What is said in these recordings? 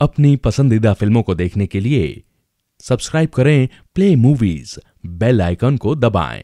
अपनी पसंदीदा फ़िल्मों को देखने के लिए सब्सक्राइब करें प्ले मूवीज़, बेल आइकन को दबाएँ।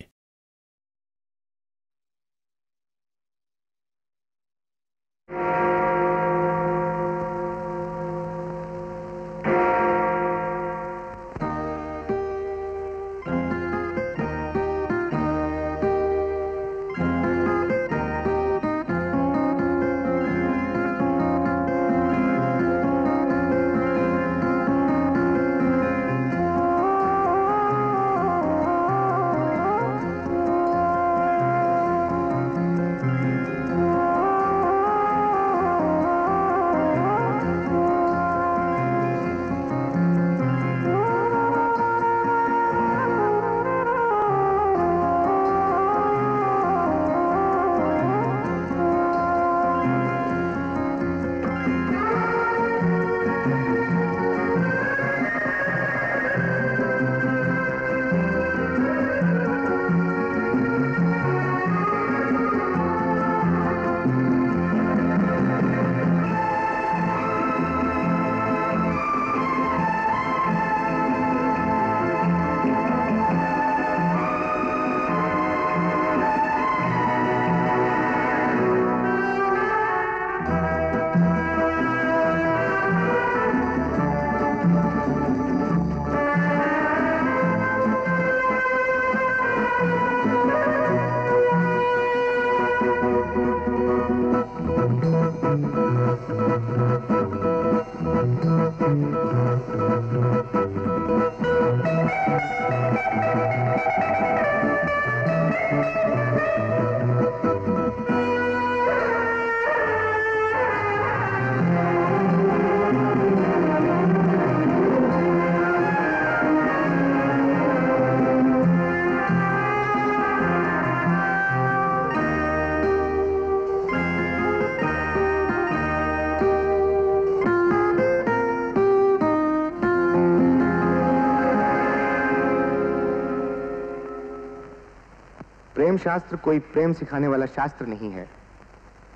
शास्त्र कोई प्रेम सिखाने वाला शास्त्र नहीं है,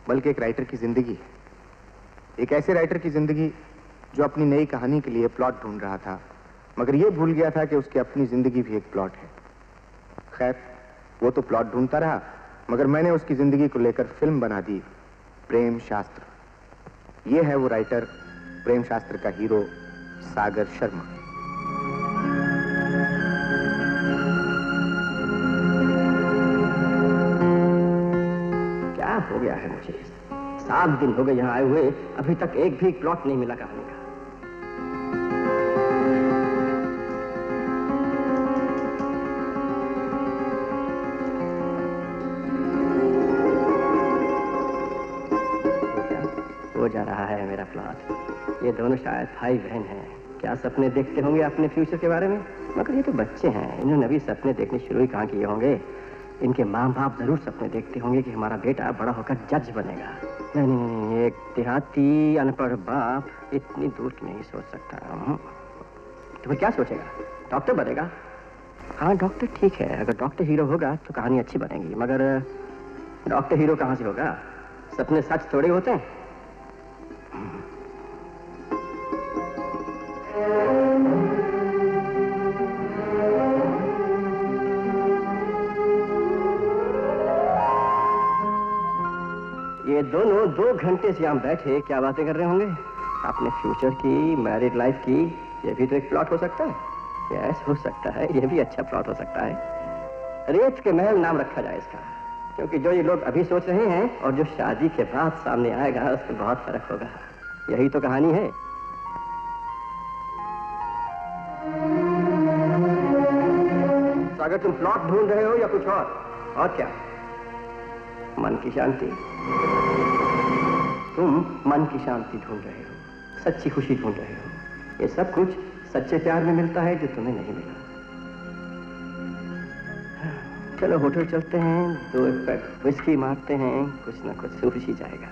बल्कि एक राइटर की ज़िंदगी है। एक ऐसे राइटर की ज़िंदगी जो अपनी नई कहानी के लिए प्लॉट ढूंढ रहा था, मगर यह भूल गया था कि उसकी अपनी ज़िंदगी भी एक प्लॉट है। खैर, वो तो प्लॉट ढूंढता रहा, मगर मैंने उसकी ज़िंदगी को लेकर फ़िल्म बना दी, प्रेम शास्त्र। ये है वो राइटर प्रेम शास्त्र का हीरो सागर शर्मा। सात दिन हो गए यहाँ आए हुए। अभी तक एक भी प्लॉट नहीं मिला कहानी का। हो जा रहा है मेरा प्लॉट ये दोनों शायद भाई बहन हैं। क्या सपने देखते होंगे अपने फ्यूचर के बारे में? मगर ये तो बच्चे हैं। इन्होंने अभी सपने देखने शुरू ही कहाँ किए होंगे? इनके माँ बाप ज़रूर सपने देखते होंगे कि हमारा बेटा बड़ा होकर जज बनेगा। नहीं नहीं नहीं एक देहाती अनपढ़ बाप इतनी दूर की नहीं सोच सकता। हूँ तो फिर क्या सोचेगा? डॉक्टर बनेगा? हाँ डॉक्टर ठीक है। अगर डॉक्टर हीरो होगा तो कहानी अच्छी बनेगी, मगर, डॉक्टर हीरो कहाँ से होगा? सपने सच थोड़े होते हैं। घंटे से यहाँ बैठे क्या बातें कर रहे होंगे? अपने फ्यूचर की मैरिड लाइफ की, ये भी तो एक प्लॉट हो सकता है। यस हो सकता है, ये भी अच्छा प्लॉट हो सकता है। रेत के महल नाम रखा जाए इसका। क्योंकि जो ये लोग अभी सोच रहे हैं और जो शादी के बाद सामने आएगा, उसमें बहुत फ़र्क होगा। यही तो कहानी है। अगर तुम प्लॉट ढूंढ रहे हो या कुछ और और क्या? मन की शांति। तुम मन की शांति ढूंढ रहे हो, सच्ची खुशी ढूंढ रहे हो। ये सब कुछ सच्चे प्यार में मिलता है जो तुम्हें नहीं मिला। चलो होटल चलते हैं, दो एक पैक विस्की मारते हैं, कुछ ना कुछ सूझ ही जाएगा।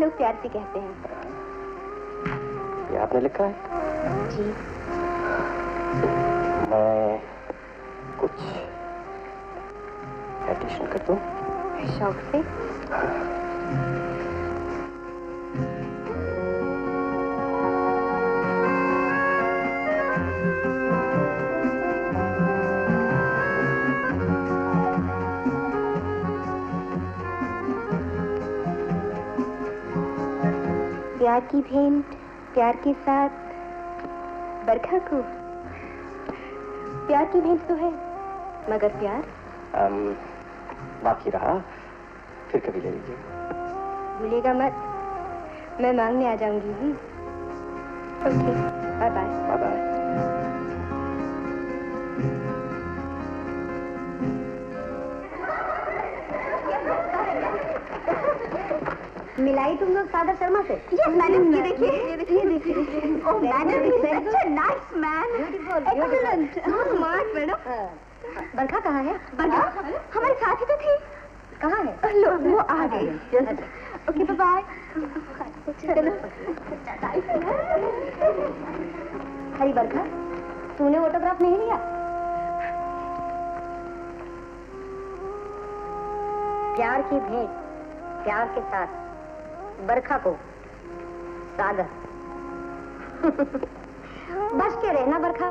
लोग प्यार से कहते हैं। ये आपने लिखा है? जी। की भेंट प्यार के साथ। बरखा को। प्यार की भेंट तो है मगर प्यार? बाकी रहा फिर कभी ले लीजिए। भूलेगा मत मैं मांगने आ जाऊँगी हम्म? Okay bye bye bye bye मिलाई तुम लोग सादा शर्मा से? यस मैडम ये देखिए ये देखिए ओह madam he such a nice man excellent smart madam Barkha कहाँ है? बरखा? हमारे साथ ही तो थी। कहाँ है? लो वो आ गई। ओके बाय बाय चलो। हरी बरखा तूने ऑटोग्राफ नहीं लिया? प्यार की भेंट प्यार के साथ। बरखा को। सागर बस के रहना बरखा।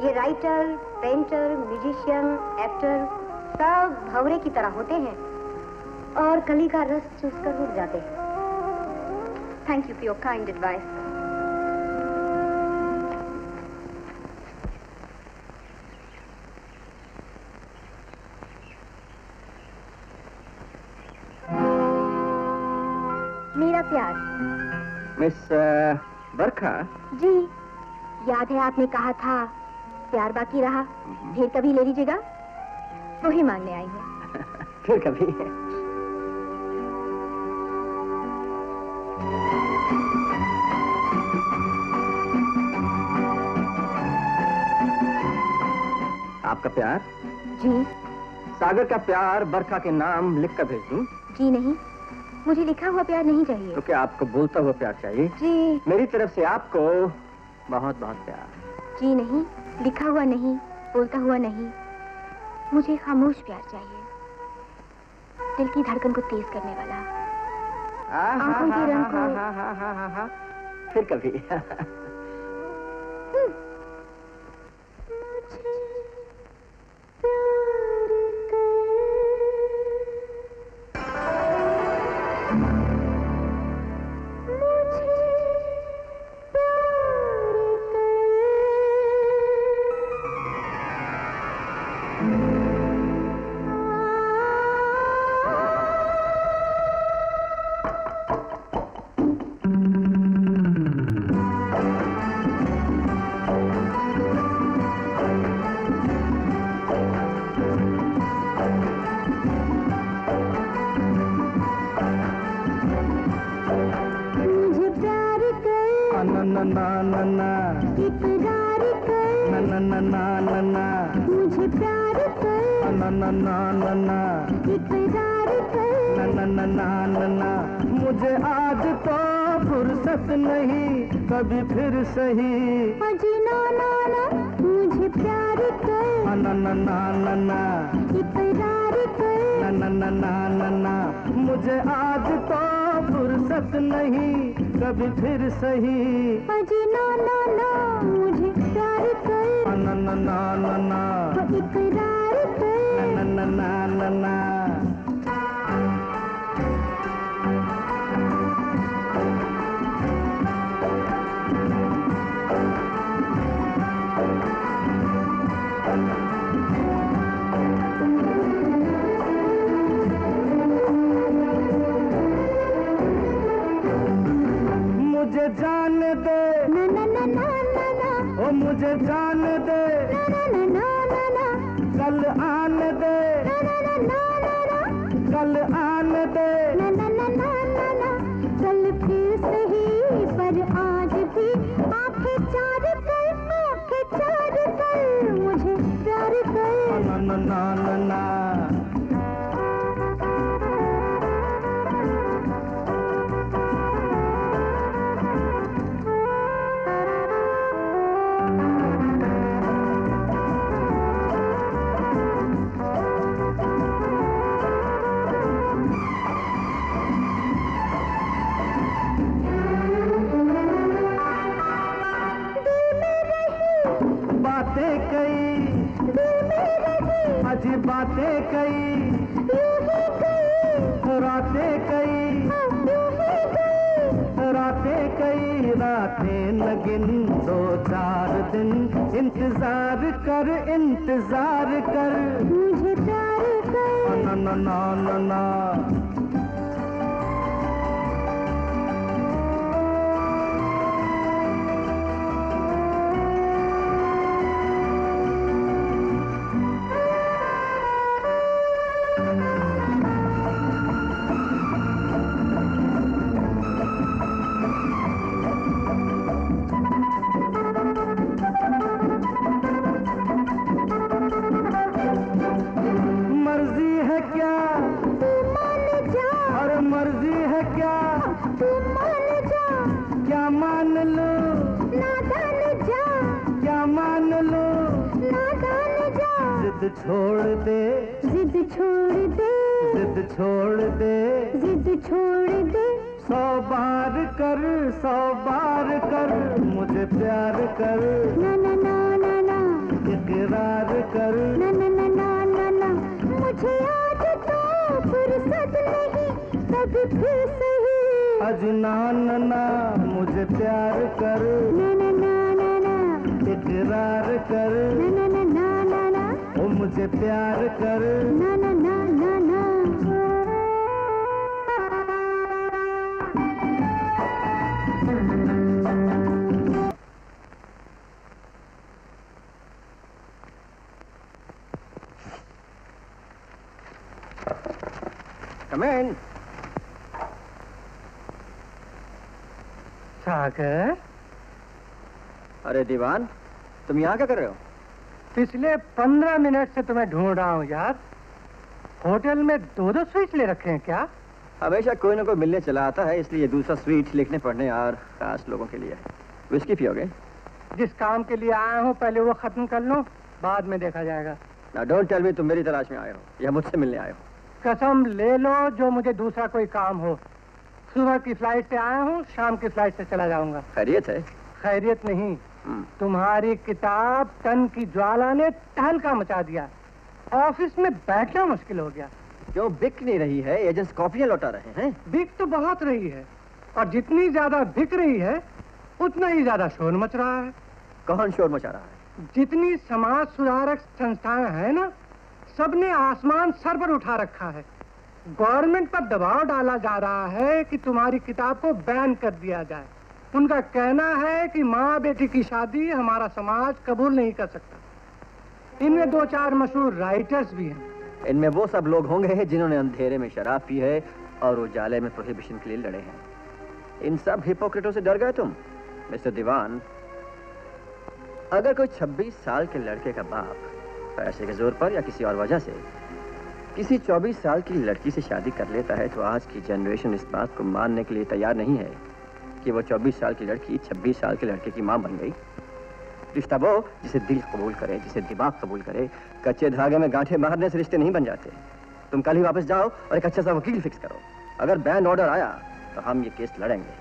ये राइटर पेंटर म्यूजिशियन एक्टर सब भवरे की तरह होते हैं और कली का रस चूस कर उड़ जाते हैं। Thank you for your kind advice miss Barkha? जी याद है आपने कहा था प्यार बाकी रहा फिर कभी ले लीजिएगा। वही मांगने आई है। फिर कभी। है। आपका प्यार? जी। सागर का प्यार बरखा के नाम लिख कर भेज दूँ? जी नहीं। मुझे लिखा हुआ प्यार नहीं चाहिए। तो क्या आपको बोलता हुआ प्यार चाहिए। जी। मेरी तरफ़ से आपको बहुत बहुत प्यार। जी नहीं लिखा हुआ नहीं बोलता हुआ नहीं। मुझे खामोश प्यार चाहिए। दिल की धड़कन को तेज करने वाला। आँखों के रंग को- फिर कभी। मुझे जान दे। कल आन दे। कल आन इंतज़ार कर। इंतज़ार कर। ना ना ना ना छोड़ दे जिद छोड़ दे जिद छोड़ दे जिद छोड़ दे सौ बार कर सौ बार कर मुझे प्यार कर ना ना ना ना ना इकरार कर ना ना ना ना ना ना मुझे आज तो फुर्सत नहीं कभी फिर सही अजनान ना मुझे प्यार कर ना ना ना ना ना इकरार कर ना ना ना ना ना ना मुझे प्यार कर। ना ना ना ना ना Come in. सागर? अरे दीवान तुम यहाँ क्या कर रहे हो? पिछले पंद्रह मिनट से तुम्हें ढूंढ रहा हूँ यार। होटल में दो दो स्विच ले रखे हैं क्या? हमेशा कोई ना कोई मिलने चला आता है इसलिए दूसरा स्वीट लिखने पढ़ने और खास लोगों के लिए। विस्की पियोगे जिस काम के लिए आया हूँ पहले वो खत्म कर लो बाद में देखा जाएगा। ना डोंट टेल मी तुम मेरी तलाश में आए हो या मुझसे मिलने आए हो। कसम ले लो जो मुझे दूसरा कोई काम हो। सुबह की फ़्लाइट से आया हूँ शाम की फ़्लाइट से चला जाऊँगा। खैरियत है। खैरियत नहीं। तुम्हारी किताब तन की ज्वाला ने तहलका मचा दिया। ऑफ़िस में बैठना मुश्किल हो गया। क्यों बिक नहीं रही है? एजेंट्स कॉपियाँ लौटा रहे हैं। बिक तो बहुत रही है। और जितनी ज़्यादा बिक रही है उतना ही ज़्यादा शोर मच रहा है। कौन शोर मचा रहा है? जितनी समाज सुधारक संस्थाएँ हैं ना सबने आसमान सर पर उठा रखा है। गवर्नमेंट पर दबाव डाला जा रहा है कि तुम्हारी किताब को बैन कर दिया जाए। उनका कहना है कि माँ बेटी की शादी हमारा समाज कबूल नहीं कर सकता। इनमें दो चार मशहूर राइटर्स भी हैं। इनमें वो सब लोग होंगे जिन्होंने अंधेरे में शराब पी है और उजाले में प्रोहिबिशन के लिए लड़े हैं। इन सब हिपोक्रेटों से डर गए तुम मिस्टर दीवान अगर कोई 26 साल के लड़के का बाप पैसे के ज़ोर पर या किसी और वजह से किसी 24 साल की लड़की से शादी कर लेता है तो आज की जनरेशन इस बात को मानने के लिए तैयार नहीं है। कि वो 24 साल की लड़की 26 साल के लड़के की माँ बन गई। रिश्ता वो जिसे दिल कबूल करे जिसे दिमाग कबूल करे। कच्चे धागे में गांठे मारने से रिश्ते नहीं बन जाते। तुम कल ही वापस जाओ और एक अच्छा सा वकील फिक्स करो। अगर बैन ऑर्डर आया तो हम ये केस लड़ेंगे।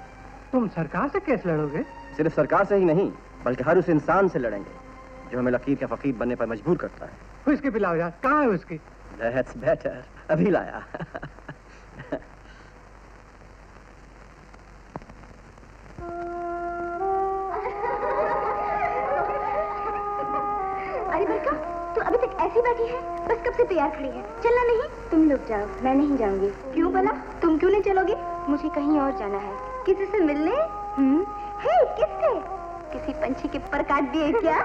तुम सरकार से केस लड़ोगे? सिर्फ़ सरकार से ही नहीं बल्कि हर उस इंसान से लड़ेंगे जो हमें लकीर का फकीर बनने पर मजबूर करता है। उसकी पिलाओ यार कहाँ है उसकी? That's better. अभी लाया। ऐसी बैठी है, बस कब से तैयार खड़ी है। चलना नहीं, तुम लोग जाओ, मैं नहीं जाऊँगी। क्यों भला? तुम क्यों नहीं चलोगी? मुझे कहीं और जाना है। किसी से मिलने? हम्म। हे किससे? किसी पंछी के पर काट दिए क्या?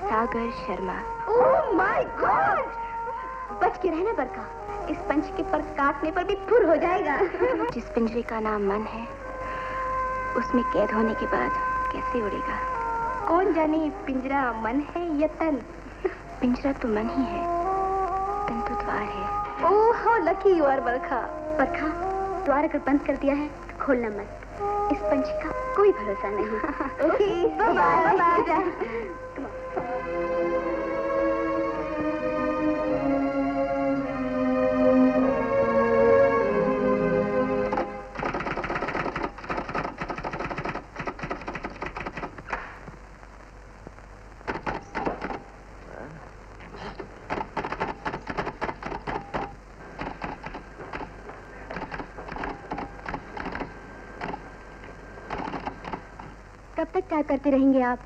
Sagar Sharma. Oh my God बच के रहना बरका। इस पंछी के पर काटने पर भी फुर हो जाएगा। जिस पिंजरे का नाम मन है, उसमें कैद होने के बाद कैसे उड़ेगा? कौन जाने पिंजरा मन है या तन? पिंजरा तो मन ही है तन तो द्वार है। ओह lucky you are Barkha. Barkha द्वार अगर बंद कर दिया है तो खोलना मत। इस पंछी का कोई भरोसा नहीं। ओके बाय बाय करते रहेंगे आप।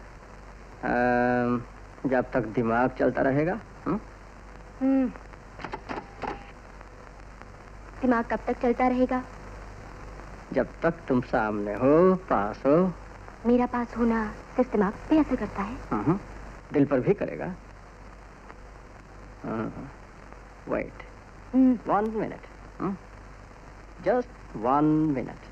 अम, जब तक दिमाग चलता रहेगा हम्म? हम्म। दिमाग कब तक चलता रहेगा? जब तक तुम सामने हो पास हो। मेरा पास होना सिर्फ़ दिमाग पे असर करता है। हम्म, दिल पर भी करेगा। Wait one minute just one minute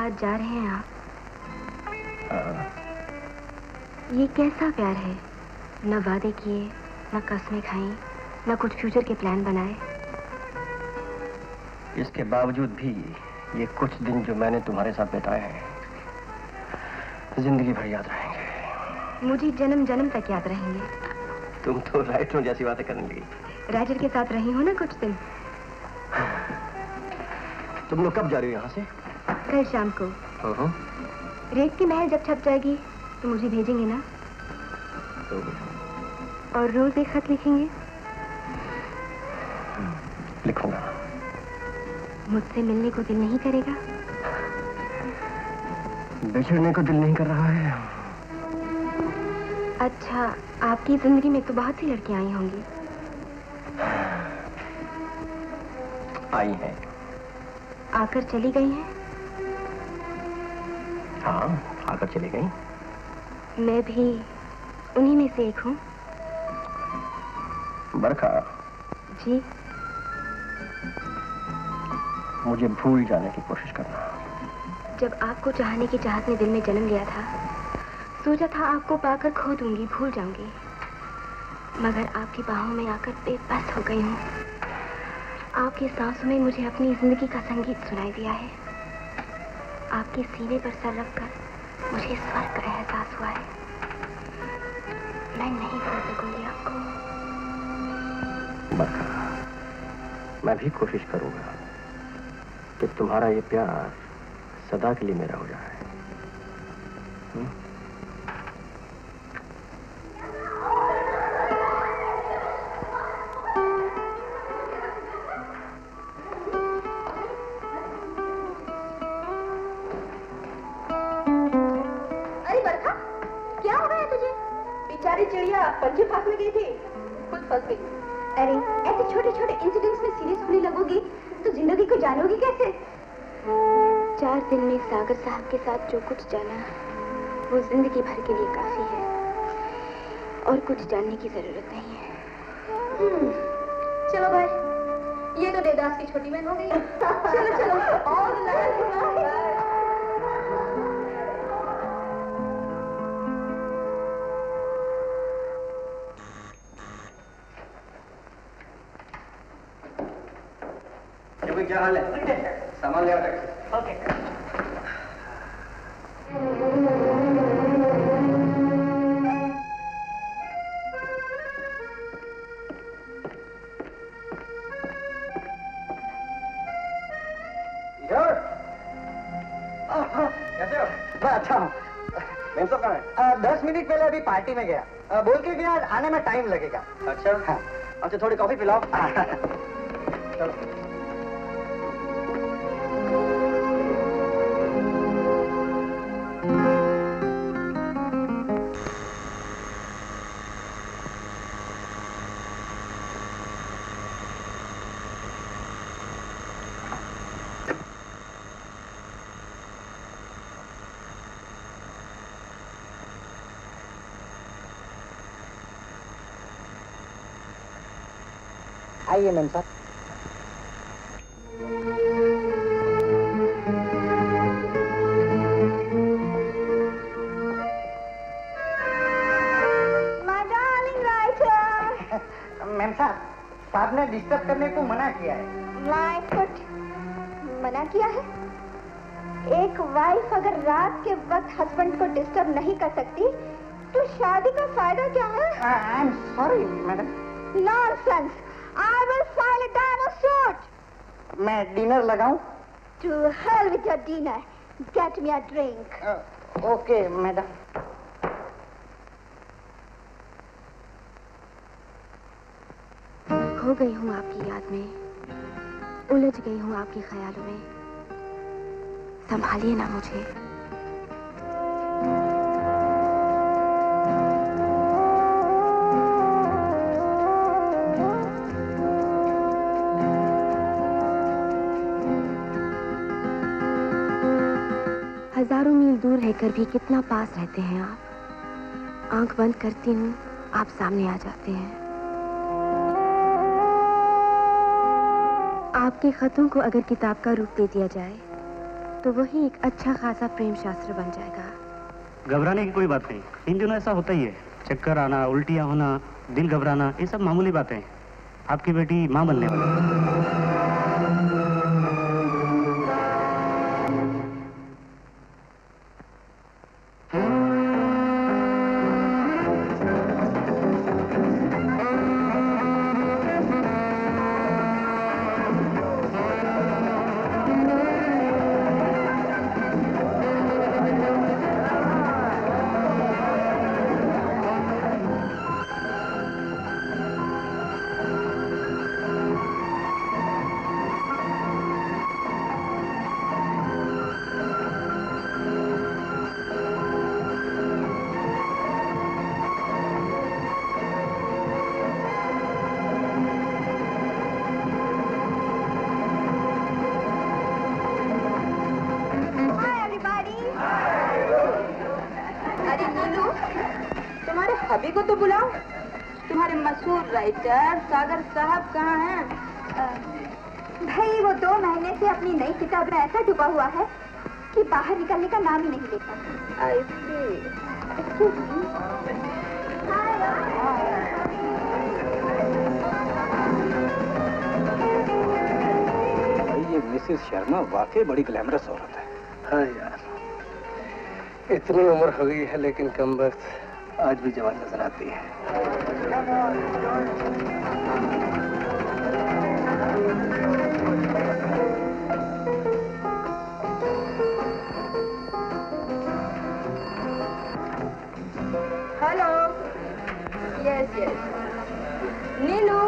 आज जा रहे हैं आप। ये कैसा प्यार है? न वादे किए न कस्में खाई न कुछ फ्यूचर के प्लान बनाए। इसके बावजूद भी ये कुछ दिन जो मैंने तुम्हारे साथ बिताए हैं ज़िंदगी भर याद रहेंगे। मुझे जन्म जन्म तक याद रहेंगे। तुम तो राइटरों जैसी बातें करने लगी। राइटर के साथ रही हो ना कुछ दिन? तुम लोग कब जा रही हो यहाँ से? कल शाम को। हाँ, रेत की महल जब छप जाएगी तो मुझे भेजेंगे ना? तो और रोज एक खत लिखेंगे? लिखूँगा। मुझसे मिलने को दिल नहीं करेगा। बिछड़ने को दिल नहीं कर रहा है। अच्छा आपकी ज़िंदगी में तो बहुत सी लड़कियाँ आई होंगी। आई है। आकर चली गई हैं? हाँ आकर चली गई। मैं भी उन्हीं में से एक हूँ। बरखा। जी। मुझे भूल जाने की कोशिश करना। जब आपको चाहने की चाहत ने दिल में जन्म लिया था सोचा था आपको पाकर खो दूँगी भूल जाऊँगी। मगर आपकी बाहों में आकर बेबस हो गई हूँ। आपकी सांसों में मुझे अपनी ज़िंदगी का संगीत सुनाई दिया है। आपके सीने पर सर कर मुझे स्वर्ग का एहसास हुआ है। मैं नहीं कर सकूँगी आपको। मैं भी कोशिश करूँगा कि तुम्हारा ये प्यार सदा के लिए मेरा हो जाए। ज़िंदगी भर के लिए काफ़ी है। और कुछ जानने की ज़रूरत नहीं है। चलो भाई, ये तो देवदास की छोटी बहन हो गई। चलो चलो, और पार्टी में गया। बोल के गया आने में टाइम लगेगा। अच्छा। हाँ। अच्छा थोड़ी कॉफ़ी पिलाओ। मैम साहब My मैम साहब साहब ने डिस्टर्ब करने को मना किया है। My foot. मना किया है? एक वाइफ अगर रात के वक्त हस्बैंड को डिस्टर्ब नहीं कर सकती तो शादी का फ़ायदा क्या है? I am sorry madam nonsense I will file a diamond suit मैं डिनर लगाऊँ? To hell with your dinner get me a drink okay madam खो गई हूँ आपकी याद में। उलझ गई हूँ आपके ख्यालों में। संभालिए ना मुझे। रहकर भी कितना पास रहते हैं आप। आँख बंद करती हूँ, आप सामने आ जाते हैं। आपके खतों को अगर किताब का रूप दे दिया जाए तो वही एक अच्छा खासा प्रेम शास्त्र बन जाएगा। घबराने की कोई बात नहीं। इन दिनों ऐसा होता ही है। चक्कर आना, उल्टियाँ होना, दिल घबराना, ये सब मामूली बातें। हैं आपकी बेटी माँ बनने वाली वाकई बड़ी ग्लैमरस औरत है। हाँ यार। इतनी उम्र हो गई है लेकिन कम वक्त आज भी जवान नज़र आती है। हेलो। यस यस नीलू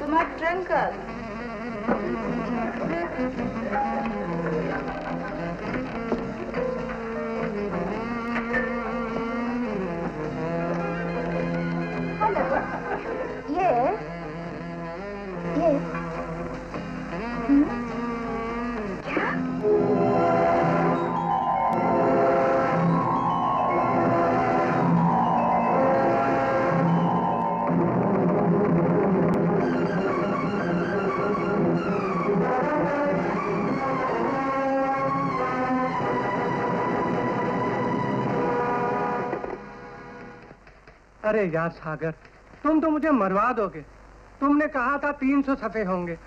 तुम्हारा ट्रंकल अरे यार सागर तुम तो मुझे मरवा दोगे। तुमने कहा था तीन सौ सफे होंगे।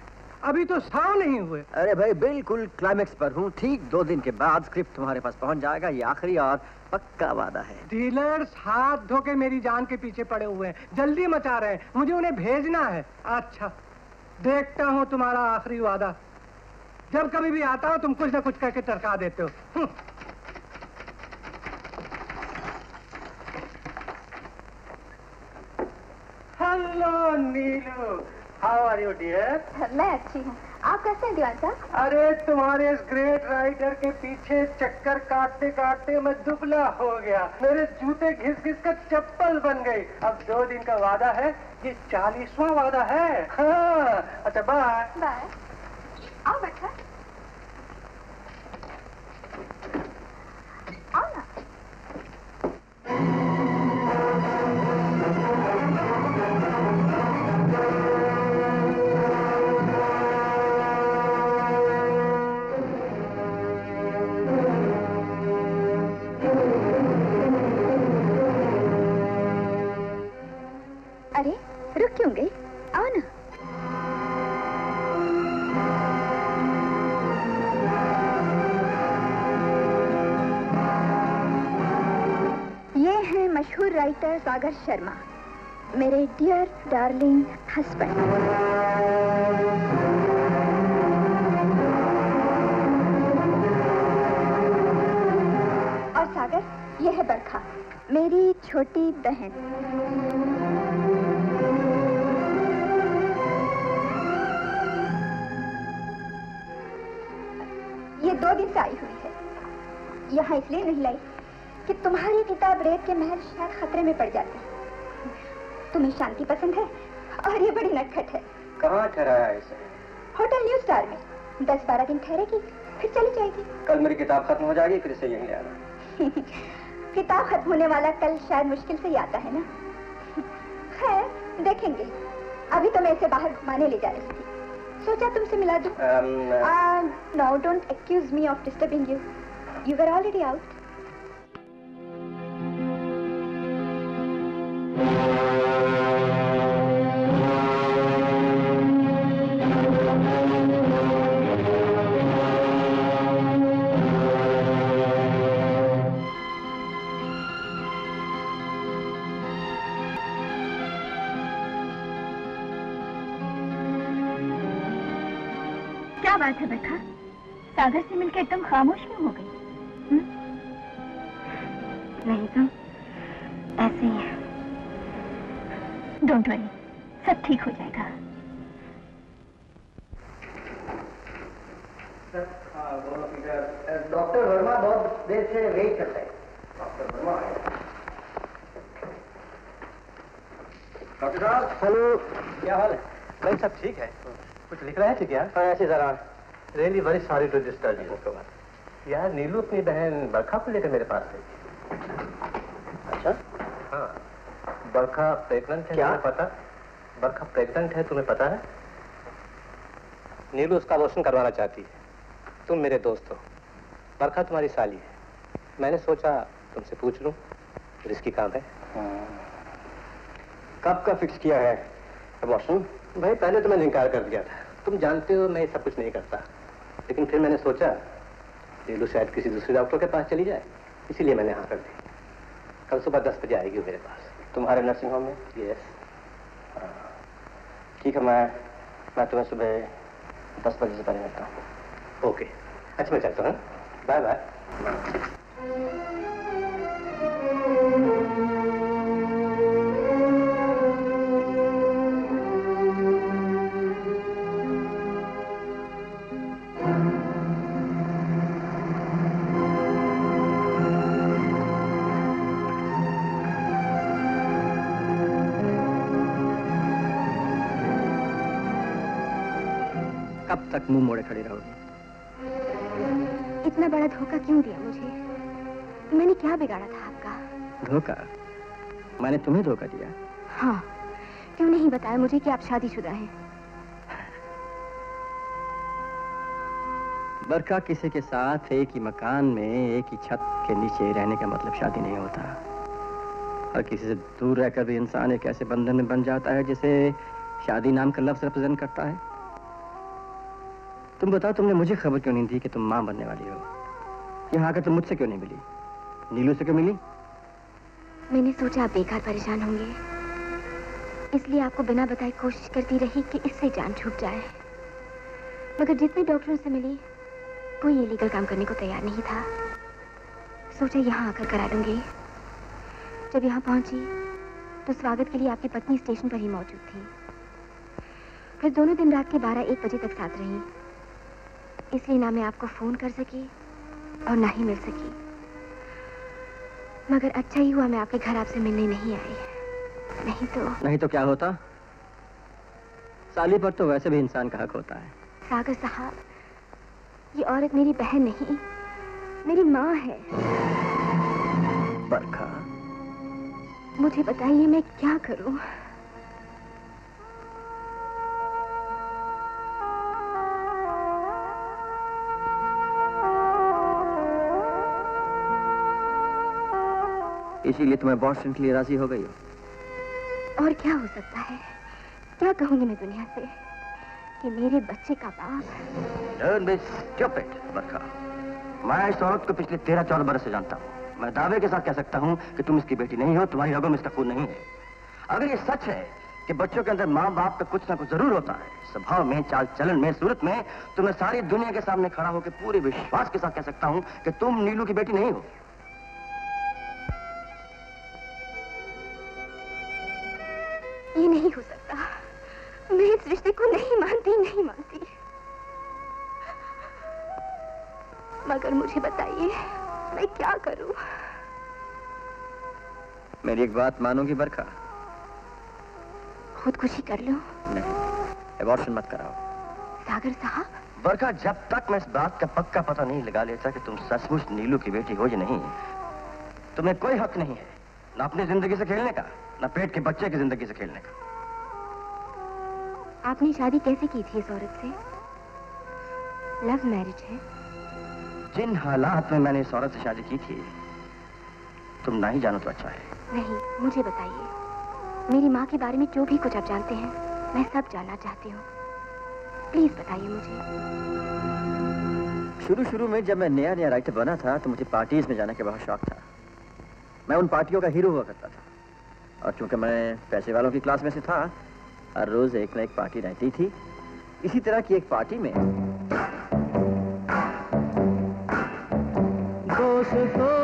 अभी तो सौ नहीं हुए। अरे भाई बिल्कुल क्लाइमेक्स पर हूँ। ठीक दो दिन के बाद स्क्रिप्ट तुम्हारे पास पहुँच जाएगा। ये आखिरी और पक्का वादा है। डीलर्स हाथ धो के मेरी जान के पीछे पड़े हुए हैं। जल्दी मचा रहे हैं। मुझे उन्हें भेजना है। अच्छा देखता हूँ तुम्हारा आखिरी वादा। जब कभी भी आता हो तुम कुछ ना कुछ करके तरका देते हो हम्म। Hello Neelu. How are you dear मैं अच्छी हूँ। आप कैसे हैं दीवान साहब अरे तुम्हारे इस ग्रेट राइडर के पीछे चक्कर काटते काटते मैं दुबला हो गया। मेरे जूते घिस घिस कर चप्पल बन गई। अब दो दिन का वादा है ये चालीसवा वादा है। हाँ अच्छा बाय बाय आओ बैठा। सागर शर्मा, मेरे डियर डार्लिंग हस्बैंड और सागर, यह है बरखा, मेरी छोटी बहन। ये दो दिन से आई हुई है। यहाँ इसलिए नहीं लाई। कि तुम्हारी किताब रेत के महल शायद खतरे में पड़ जाती तुम्हें शांति पसंद है और ये बड़ी नटखट है। कहाँ ठहराया है इसे? होटल न्यू स्टार में। दस बारह दिन ठहरेगी फिर चली जाएगी। कल मेरी किताब खत्म हो जाएगी फिर इसे यहीं ले आना। किताब खत्म होने वाला कल शायद मुश्किल से ही आता है ना? खैर देखेंगे। अभी तो मैं इसे बाहर घुमाने ले जा रही थी। सोचा तुमसे मिला दूँ। No don't accuse me of disturbing you you were already out क्या बात है बरखा सागर से मिलकर एकदम खामोश थे क्या? हाँ, ऐसे जरा। Really very sorry to disturb you यार नीलू अपनी बहन बरखा को लेकर मेरे पास आई अच्छा? हाँ। बरखा प्रेग्नेंट है क्या? तुम्हें पता? बरखा प्रेग्नेंट है तुम्हें पता है? नीलू उसका अबॉर्शन करवाना चाहती है। तुम मेरे दोस्त हो। बरखा तुम्हारी साली है। मैंने सोचा तुमसे पूछ लूँ रिस्की काम है। कब का फिक्स किया है अबॉर्शन? भाई पहले तो मैंने इनकार कर दिया था। तुम जानते हो मैं सब कुछ नहीं करता। लेकिन फिर मैंने सोचा नीलू शायद किसी दूसरे डॉक्टर के पास चली जाए। इसीलिए मैंने हाँ कर दी। कल सुबह दस बजे आएगी मेरे पास। तुम्हारे नर्सिंग होम में? यस ठीक है, मैं मैं तुम्हें सुबह दस बजे से पहले मिलता हूँ। ओके अच्छा मैं चलता हूँ बाय बाय तक मुँह मोड़े खड़ी रहोगी। इतना बड़ा धोखा क्यों दिया मुझे? मैंने क्या बिगाड़ा था आपका? धोखा? मैंने तुम्हें धोखा दिया। हाँ क्यों नहीं बताया मुझे कि आप शादीशुदा हैं? बरखा किसी के साथ एक ही मकान में एक ही छत के नीचे रहने का मतलब शादी नहीं होता। और किसी से दूर रहकर भी इंसान एक ऐसे बंधन में बन जाता है जिसे शादी नाम का लफ्ज रिप्रेजेंट करता है। तुम बताओ, तुमने मुझे खबर क्यों नहीं दी कि तुम माँ बनने वाली हो? यहाँ आकर तुम मुझसे क्यों नहीं मिली? नीलू से क्यों मिली? मैंने सोचा आप बेकार परेशान होंगे। इसलिए आपको बिना बताए कोशिश करती रही कि इससे जान छूट जाए। मगर जितने डॉक्टरों से मिली, कोई इलीगल काम करने को तैयार नहीं था। सोचा यहाँ आकर करा दूँगी। जब यहाँ पहुँची तो स्वागत के लिए आपकी पत्नी स्टेशन पर ही मौजूद थी। फिर दोनों दिन रात के बारह एक बजे तक साथ रही। इसलिए ना मैं आपको फ़ोन कर सकी और ना ही मिल सकी। मगर अच्छा ही हुआ मैं आपके घर आपसे मिलने नहीं आई नहीं तो नहीं तो क्या होता? साली पर तो वैसे भी इंसान का हक होता है। सागर साहब ये औरत मेरी बहन नहीं मेरी माँ है। बरखा। मुझे बताइए मैं क्या करूँ? इसीलिए तुम्हें बॉस्टन के लिए राज़ी हो गई हो। और क्या हो सकता है? क्या कहूँगी मैं दुनिया से कि मेरे बच्चे का बाप मैं इस औरत को पिछले तेरह चौदह बरस से जानता हूँ। मैं दावे के साथ कह सकता हूँ कि तुम इसकी बेटी नहीं हो तुम्हारी रगों में इसका खून नहीं है। अगर ये सच है कि बच्चों के अंदर माँ बाप का कुछ ना कुछ ज़रूर होता है स्वभाव में चाल चलन में सूरत में तो मैं सारी दुनिया के सामने खड़ा होकर पूरे विश्वास के साथ कह सकता हूँ कि तुम नीलू की बेटी नहीं हो। ये नहीं हो सकता। मैं इस रिश्ते को नहीं मानती नहीं मानती। मगर मुझे बताइए मैं क्या करूँ? मेरी एक बात मानोगी बरखा। खुदकुशी कर लो। नहीं एबॉर्शन मत कराओ। सागर साहब? बरखा जब तक मैं इस बात का पक्का पता नहीं लगा लेता कि तुम सचमुच नीलू की बेटी हो या नहीं तुम्हें कोई हक नहीं है ना अपनी ज़िंदगी से खेलने का। ना पेट के बच्चे की ज़िंदगी से खेलने का। आपने शादी कैसे की थी इस औरत से? लव मैरिज है। जिन हालात में मैंने इस औरत से शादी की थी तुम ना ही जानो तो अच्छा है। नहीं मुझे बताइए। मेरी माँ के बारे में जो भी कुछ आप जानते हैं मैं सब जानना चाहती हूँ। प्लीज़ बताइए मुझे। शुरू शुरू में जब मैं नया नया राइटर बना था तो मुझे पार्टीज़ में जाने का बहुत शौक था। मैं उन पार्टियों का हीरो हुआ करता था। और चूँकि मैं पैसे वालों की क्लास में से था, हर रोज एक ना एक पार्टी रहती थी। इसी तरह की एक पार्टी में दोस्तों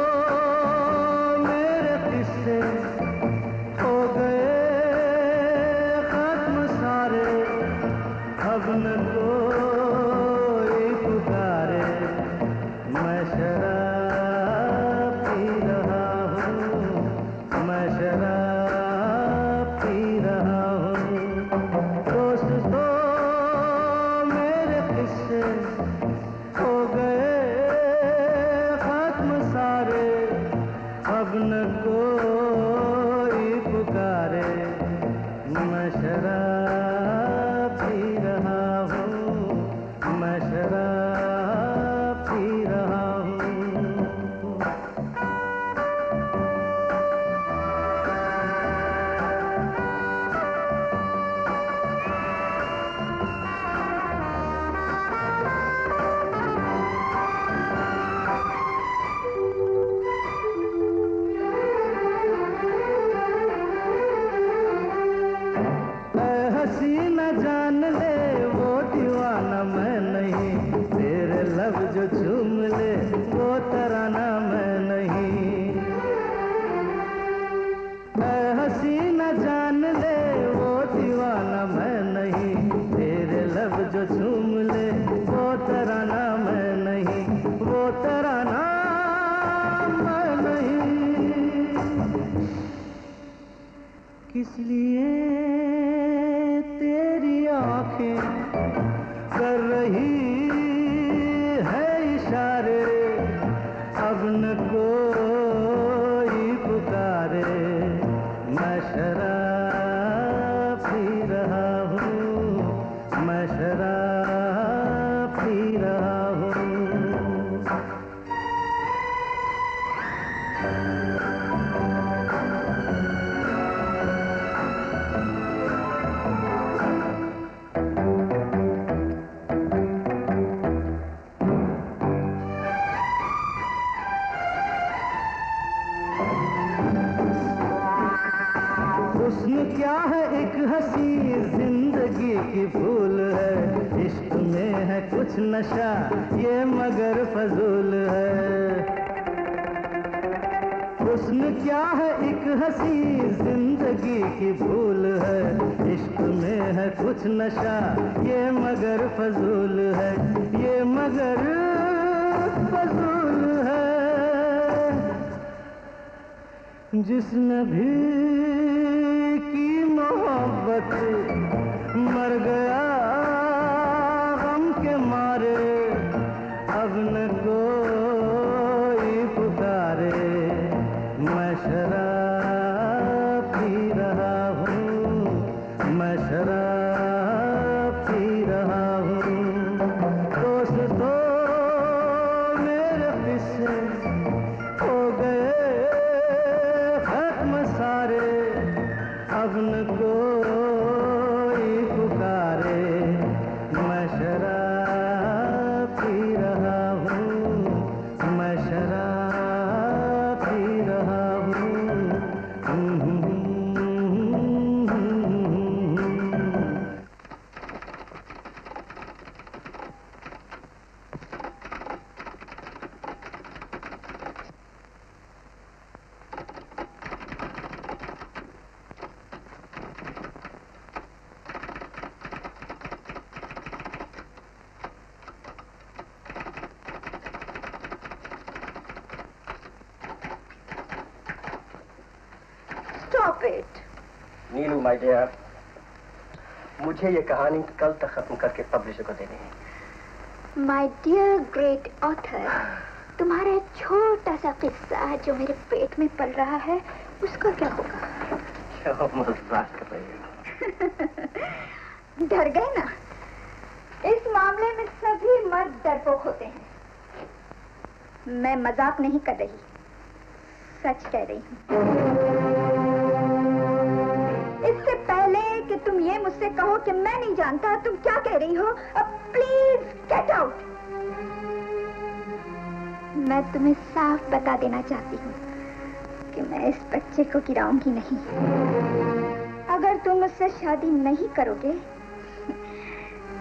माय डियर मुझे ये कहानी कल तक खत्म करके पब्लिशर को देनी है। माय डियर ग्रेट ऑथर तुम्हारा छोटा सा किस्सा जो मेरे पेट में पल रहा है उसका क्या होगा? क्यों मज़ाक कर रही हो? डर गए ना? इस मामले में सभी मर्द डरपोक होते हैं। मैं मज़ाक नहीं कर रही सच कह रही हूँ। मुझसे कहो कि मैं नहीं जानता तुम क्या कह रही हो। अब प्लीज़ गेट आउट मैं तुम्हें साफ़ बता देना चाहती हूँ कि मैं इस बच्चे को गिराऊँगी नहीं। अगर तुम मुझसे शादी नहीं करोगे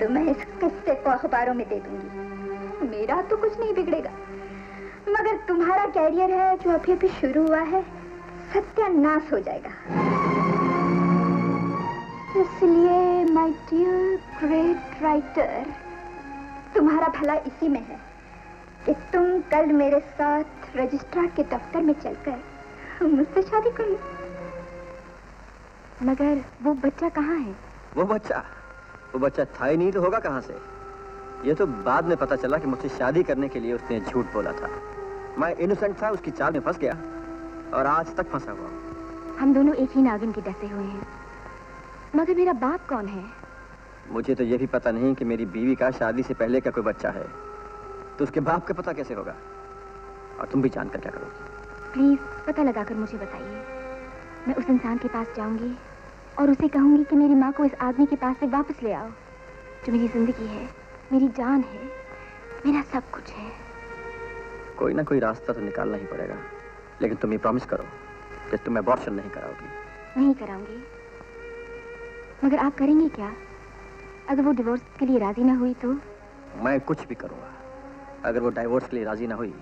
तो मैं इस किस्से को अखबारों में दे दूँगी। मेरा तो कुछ नहीं बिगड़ेगा। मगर तुम्हारा कैरियर है जो अभी अभी शुरू हुआ है, सत्यानाश हो जाएगा। इसलिए माय डियर ग्रेट राइटर तुम्हारा भला इसी में है कि तुम कल मेरे साथ रजिस्ट्रार के दफ्तर में चलकर मुझसे शादी कर। लो मगर वो बच्चा कहाँ है? वो बच्चा? वो बच्चा था ही नहीं तो होगा कहाँ से? ये तो बाद में पता चला कि मुझसे शादी करने के लिए उसने झूठ बोला था। मैं इनोसेंट था उसकी चाल में फंस गया और आज तक फंसा हुआ हम दोनों एक ही नागिन के डसे हुए हैं। मगर मेरा बाप कौन है? मुझे तो ये भी पता नहीं कि मेरी बीवी का शादी से पहले का कोई बच्चा है। तो उसके बाप का पता कैसे होगा? और तुम भी जानकर क्या करोगी? प्लीज़ पता लगाकर मुझे बताइए। मैं उस इंसान के पास जाऊँगी और उसे कहूँगी कि मेरी माँ को इस आदमी के पास से वापस ले आओ जो मेरी ज़िंदगी है मेरी जान है मेरा सब कुछ है। कोई ना कोई रास्ता तो निकालना ही पड़ेगा लेकिन तुम ये प्रॉमिस करो कि तुम अबॉर्शन नहीं कराओगी। नहीं कराऊँगी। मगर आप करेंगे क्या? अगर वो डिवोर्स के लिए राज़ी ना हुई तो? मैं कुछ भी करूँगा। अगर वो डाइवोर्स के लिए राज़ी ना हुई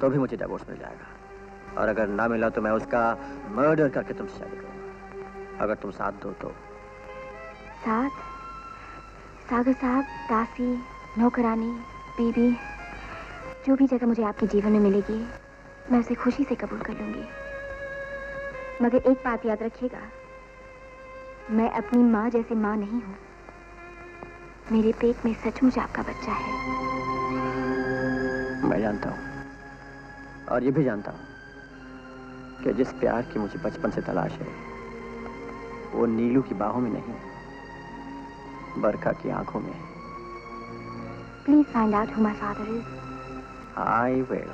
तो भी मुझे डाइवोर्स मिल जाएगा। और अगर ना मिला तो मैं उसका मर्डर करके तुमसे शादी करूँगा। अगर तुम साथ दो तो। साथ? सागर साहब दासी नौकरानी बीबी जो भी जगह मुझे आपके जीवन में मिलेगी मैं उसे खुशी से कबूल कर लूँगी। मगर एक बात याद रखिएगा मैं अपनी माँ जैसी माँ नहीं हूँ। मेरे पेट में सचमुच आपका बच्चा है। मैं जानता हूँ और ये भी जानता हूँ कि जिस प्यार की मुझे बचपन से तलाश है वो नीलू की बाहों में नहीं बरखा की आँखों में है। Please find out who my father is I will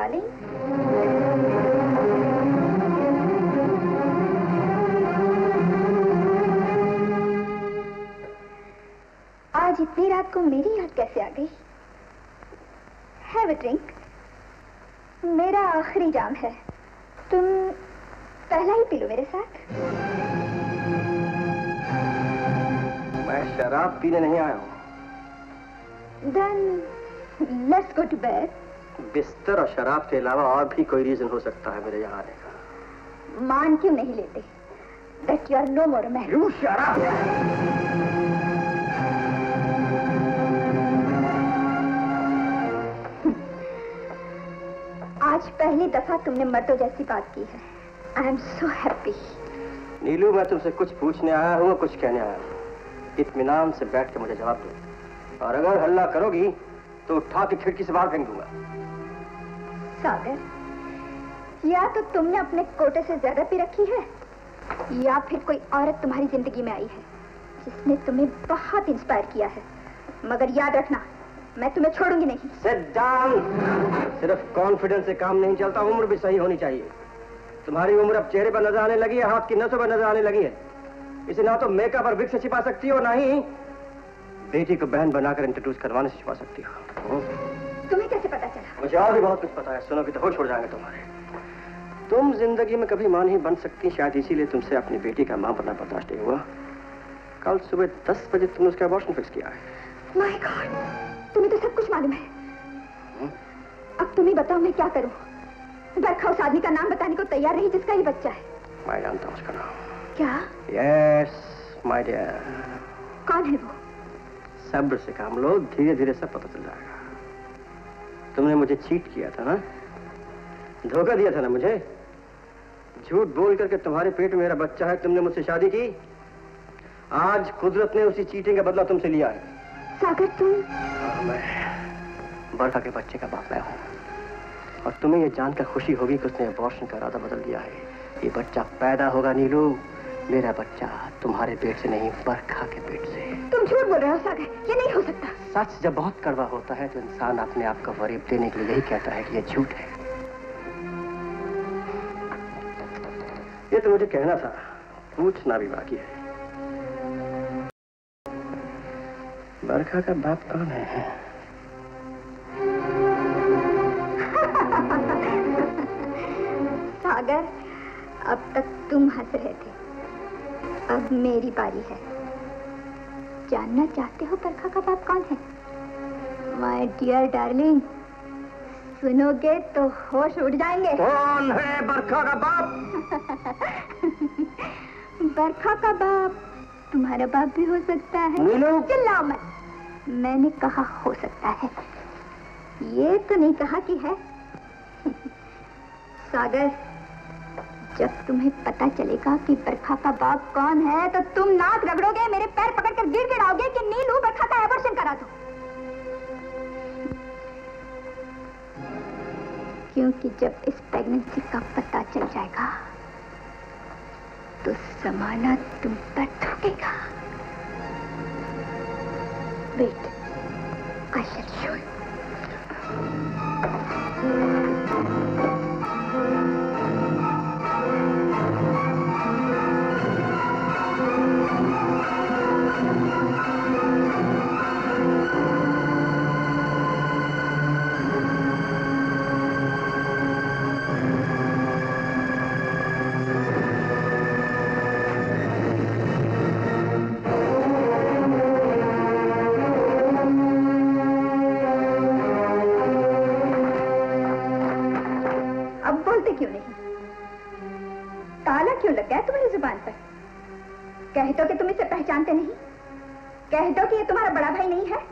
darling. आज इतनी रात को मेरी याद कैसे आ गई? हैव ड्रिंक मेरा आखिरी जाम है। तुम पहला ही पी लो मेरे साथ। मैं शराब पीने नहीं आया हूँ। Then let's go to bed बिस्तर और शराब के अलावा और भी कोई रीजन हो सकता है मेरे यहाँ आने का? मान क्यों नहीं लेते? That you are no more you शराब आज पहली दफ़ा तुमने मर्दों जैसी बात की है। I am so happy Neelu मैं तुमसे कुछ पूछने आया हूँ कुछ कहने आया हूँ। इत्मीनान से बैठ के मुझे जवाब दो। और अगर हल्ला करोगी तो उठा के खिड़की से बाहर फेंक दूँगा। सागर या तो तुमने अपने कोटे से ज़्यादा पी रखी है या फिर कोई औरत तुम्हारी ज़िंदगी में आई है जिसने तुम्हें बहुत इंस्पायर किया है। मगर याद रखना मैं तुम्हें छोड़ूँगी नहीं. सिर्फ़ कॉन्फिडेंस से काम नहीं चलता उम्र भी सही होनी चाहिए। तुम्हारी उम्र अब चेहरे पर नज़र आने लगी है हाथ की नसों पर नज़र आने लगी है। इसे ना तो मेकअप और विग से छिपा सकती हो ना ही बेटी को बहन बनाकर इंट्रोड्यूस करवाने से छिपा सकती हो। तुम्हें कैसे पता चला? मुझे और भी बहुत कुछ पता है सुनोगे तो होश छोड़ जाएँगे तुम्हारे। तुम ज़िंदगी में कभी माँ नहीं बन सकती शायद इसीलिए तुमसे अपनी बेटी का माँ बनना बर्दाश्त नहीं हुआ। कल सुबह दस बजे तुमने उसका अबॉर्शन फिक्स किया है। माय गॉड तुम्हें तो सब कुछ मालूम है। अब तुम ही बताओ मैं क्या करूँ? बरखा उस आदमी का नाम बताने को तैयार नहीं जिसका ये बच्चा है। मैं जानता हूँ उसका नाम। क्या? यस माय डियर कौन है वो? सब्र से काम लो धीरे धीरे सब पता चल जाएगा। तुमने मुझे चीट किया था ना धोखा दिया था ना मुझे? झूठ बोल करके तुम्हारे पेट में मेरा बच्चा है तुमने मुझसे शादी की? आज कुदरत ने उसी चीटिंग का बदला तुमसे लिया है। सागर तुम? मैं बरखा के बच्चे का बाप मैं हूँ। और तुम्हें यह जानकर खुशी होगी कि उसने अबॉर्शन का इरादा बदल दिया है। ये बच्चा पैदा होगा नीलू। मेरा बच्चा तुम्हारे पेट से नहीं बरखा के पेट से। तुम झूठ बोल रहे हो सागर। ये नहीं हो सकता। सच जब बहुत कड़वा होता है तो इंसान अपने आप को फरेब देने के लिए यही कहता है कि ये झूठ है। ये तो मुझे कहना था। पूछना भी बाकी है। बरखा का बाप कौन है? सागर अब तक तुम हंस रहे थे। अब मेरी बारी है। जानना चाहते हो बरखा का बाप कौन है? माय डियर डार्लिंग सुनोगे तो होश उड़ जाएँगे। कौन है बरखा का बाप? बरखा का बाप तुम्हारा बाप भी हो सकता है। चिल्लाओ मत। मैंने कहा हो सकता है। ये तो नहीं कहा कि है। सागर जब तुम्हें पता चलेगा कि बरखा का बाप कौन है तो तुम नाक रगड़ोगे, मेरे पैर पकड़कर गिड़ गिड़ाओगे कि नीलू बरखा का एबॉर्शन करा दो। क्योंकि जब इस प्रेगनेंसी का पता चल जाएगा तो समाना तुम पर थूकेगा। वेट आई शैल शो क्यों नहीं? ताला क्यों लग गया तुम्हारी ज़ुबान पर? कह दो कि तुम इसे पहचानते नहीं। कह दो कि ये तुम्हारा बड़ा भाई नहीं है।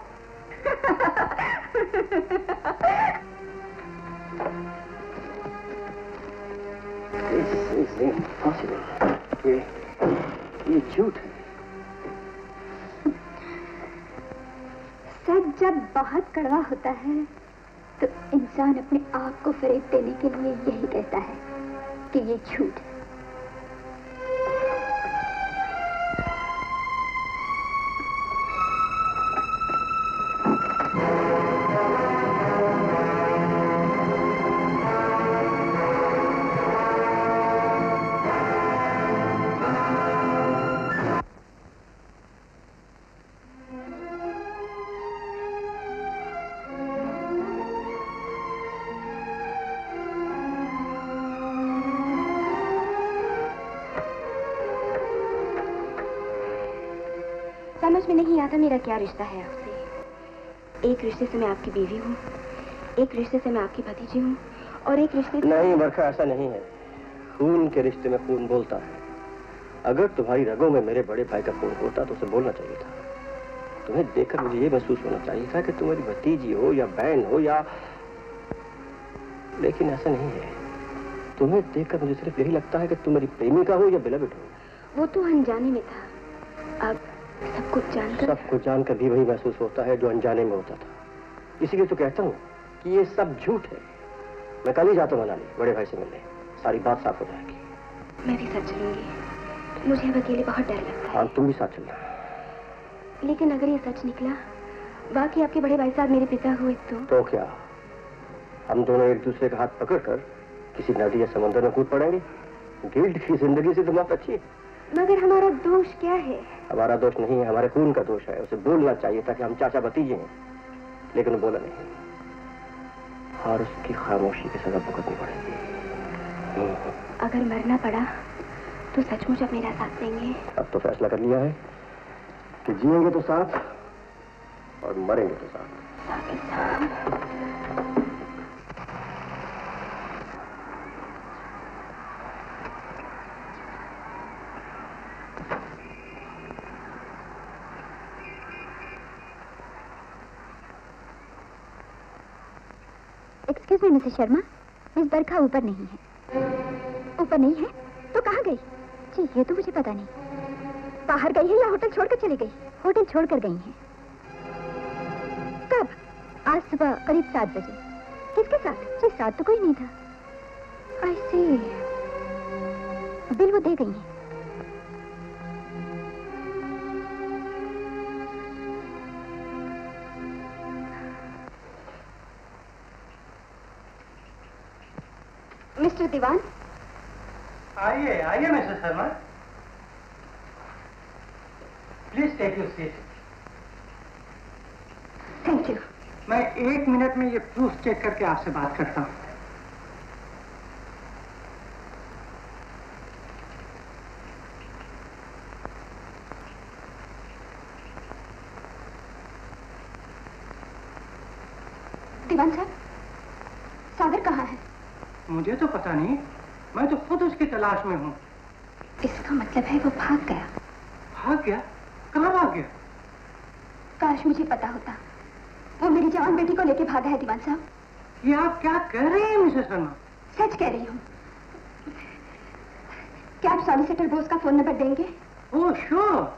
This is impossible. ये ये झूठ है। सच जब बहुत कड़वा होता है तो इंसान अपने आप को फरेब देने के लिए यही कहता है कि ये झूठ आता मेरा क्या रिश्ता है आपसे? एक रिश्ते से मैं आपकी बीवी हूँ एक रिश्ते से मैं आपकी भतीजी हूँ और एक रिश्ते नहीं बरखा ऐसा नहीं है। खून के रिश्ते में खून बोलता है। अगर तुम्हारी रगों में मेरे बड़े भाई का खून होता तो उसे बोलना चाहिए था। तुम्हें देखकर मुझे ये महसूस होना चाहिए था कि तुम्हारी भतीजी हो या बहन हो या लेकिन ऐसा नहीं है। तुम्हें देखकर मुझे सिर्फ़ यही लगता है कि तुम्हारी प्रेमिका हो या बिलबिट हो। वो तो अनजाने में था। अब सब कुछ जानकर? सब कुछ जानकर भी वही महसूस होता है जो अनजाने में होता था। इसीलिए तो कहता हूँ कि ये सब झूठ है। मैं कल ही जाता हूँ मनाली बड़े भाई से मिलने। सारी बात साफ़ हो जाएगी। मैं भी साथ चलूँगी। मुझे अब अकेले बहुत डर लगता है। हाँ तुम भी साथ चलना। लेकिन अगर ये सच निकला बाकी आपके बड़े भाई साहब मेरे पिता हुए तो? तो क्या? हम दोनों एक दूसरे का हाथ पकड़कर किसी नदी या समंदर में कूद पड़ेंगे? गिल्ड की ज़िंदगी से तो बहुत अच्छी है मगर हमारा दोष क्या है? हमारा दोष नहीं है हमारे खून का दोष है। उसे बोलना चाहिए था कि हम चाचा भतीजे हैं। लेकिन बोला नहीं। और उसकी खामोशी की सजा भुगतनी पड़ेगी। अगर मरना पड़ा तो सचमुच अब मेरा साथ देंगे। अब तो फैसला कर लिया है कि जिएँगे तो साथ और मरेंगे तो साथ। Excuse me Mrs Sharma miss Barkha ऊपर नहीं है। ऊपर नहीं है? तो कहाँ गई? जी, ये तो मुझे पता नहीं। बाहर गई है या होटल छोड़कर चली गई? होटल छोड़कर गई है। कब? आज सुबह करीब सात बजे। किसके साथ? जी साथ तो कोई नहीं था। आई सी बिल वो दे गई है। मिस्टर दीवान? आइए आइए Mr Sharma. Please take you seat thank you मैं एक मिनट में ये प्रूफ चेक करके आपसे बात करता हूँ दीवान साहब सागर कहाँ है मुझे तो पता नहीं मैं तो खुद उसकी तलाश में हूँ। इसका मतलब है वो भाग गया। भाग गया? कहाँ भाग गया? काश मुझे पता होता। वो मेरी जवान बेटी को लेके भागा है दीवान साहब। ये आप क्या कह रहे हैं मिसेस शर्मा? सच कह रही हूँ। क्या आप सॉलिसिटर बोस का फ़ोन नंबर देंगे? ओह श्योर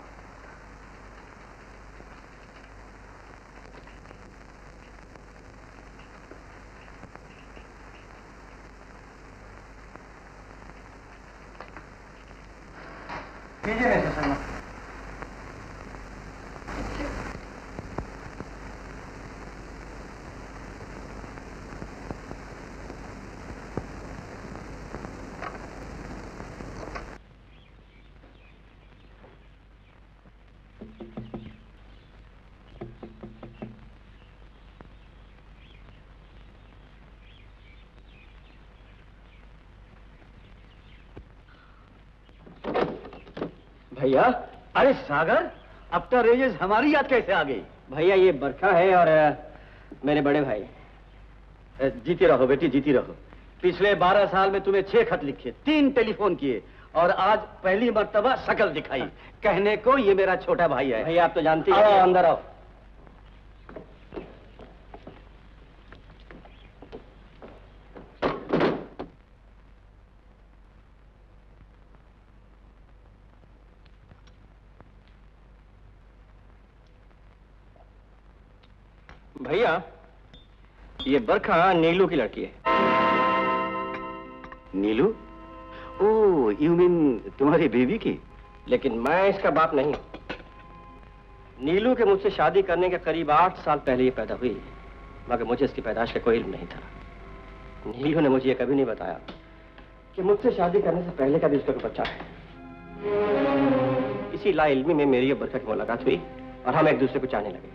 लीजिए मिसेस शर्मा भैया। अरे सागर अब तो रेजेस हमारी याद कैसे आ गई? भैया ये बरखा है और मेरे बड़े भाई। जीती रहो बेटी जीती रहो। पिछले बारह साल में तुम्हें छह खत लिखे तीन टेलीफोन किए और आज पहली मरतबा शकल दिखाई। कहने को ये मेरा छोटा भाई है। भैया आप तो जानते हैं। अंदर आओ भैया ये बरखा नीलू की लड़की है। नीलू? ओ यू मीन तुम्हारी बीवी की? लेकिन मैं इसका बाप नहीं। नीलू के मुझसे शादी करने के करीब आठ साल पहले ये पैदा हुई मगर मुझे इसकी पैदाश का कोई इल्म नहीं था। नीलू ने मुझे ये कभी नहीं बताया कि मुझसे शादी करने से पहले का भी उसका बच्चा है। इसी ला इल्मी में मेरी और बरखा की मुलाकात हुई और हम एक दूसरे को चाहने लगे।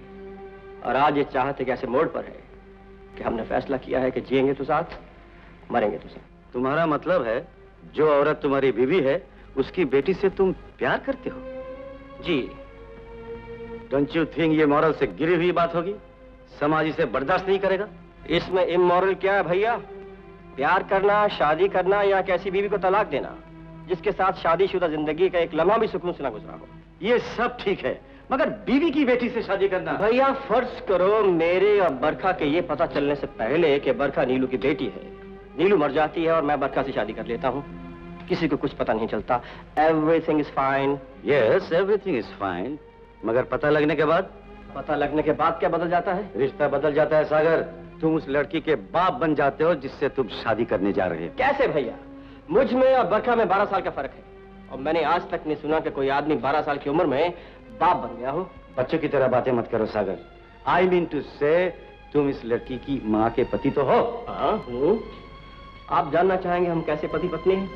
और आज ये चाहत एक ऐसे मोड़ पर है कि हमने फैसला किया है कि जिएँगे तो साथ मरेंगे तो साथ। तुम्हारा मतलब है जो औरत तुम्हारी बीवी है उसकी बेटी से तुम प्यार करते हो? जी। डोंट यू थिंक ये मॉरल से गिरी हुई बात होगी? समाज इसे बर्दाश्त नहीं करेगा? इसमें इमोरल क्या है भैया? प्यार करना शादी करना या कैसी बीवी को तलाक देना जिसके साथ शादीशुदा ज़िंदगी का एक लम्हा भी सुकून से ना गुजरा हो। ये सब ठीक है मगर बीवी की बेटी से शादी करना। भैया फ़र्ज़ करो मेरे और बरखा के ये पता चलने से पहले कि बरखा नीलू की बेटी है। नीलू मर जाती है और मैं बरखा से शादी कर लेता हूँ। किसी को कुछ पता नहीं चलता। Everything is fine yes everything is fine मगर पता लगने के बाद? पता लगने के बाद क्या बदल जाता है? रिश्ता बदल जाता है सागर। तुम उस लड़की के बाप बन जाते हो जिससे तुम शादी करने जा रहे हो। कैसे भैया? मुझमें और बरखा में बारह साल का फ़र्क है। और मैंने आज तक नहीं सुना कि कोई आदमी बारह साल की उम्र में बाप बन गया हो। बच्चों की तरह बातें मत करो सागर। आई मीन टू से तुम इस लड़की की माँ के पति तो हो। हाँ हूँ। आप जानना चाहेंगे हम कैसे पति पत्नी हैं?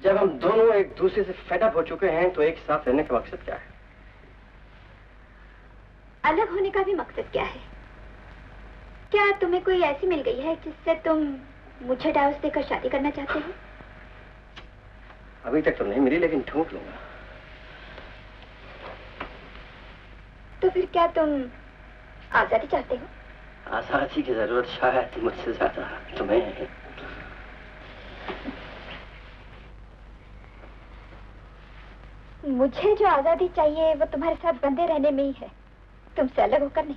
जब हम दोनों एक दूसरे से फेडअप हो चुके हैं तो एक साथ रहने का मकसद क्या है? अलग होने का भी मकसद क्या है? क्या तुम्हें कोई ऐसी मिल गई है जिससे तुम मुझे डाइवोर्स देकर शादी करना चाहते हो? अभी तक तो नहीं मिली लेकिन ढूंढ लूँगा। तो फिर क्या तुम आज़ादी चाहते हो? आज़ादी की ज़रूरत शायद मुझसे ज़्यादा तुम्हें है। मुझे जो आज़ादी चाहिए वो तुम्हारे साथ बंधे रहने में ही है। तुमसे अलग होकर नहीं।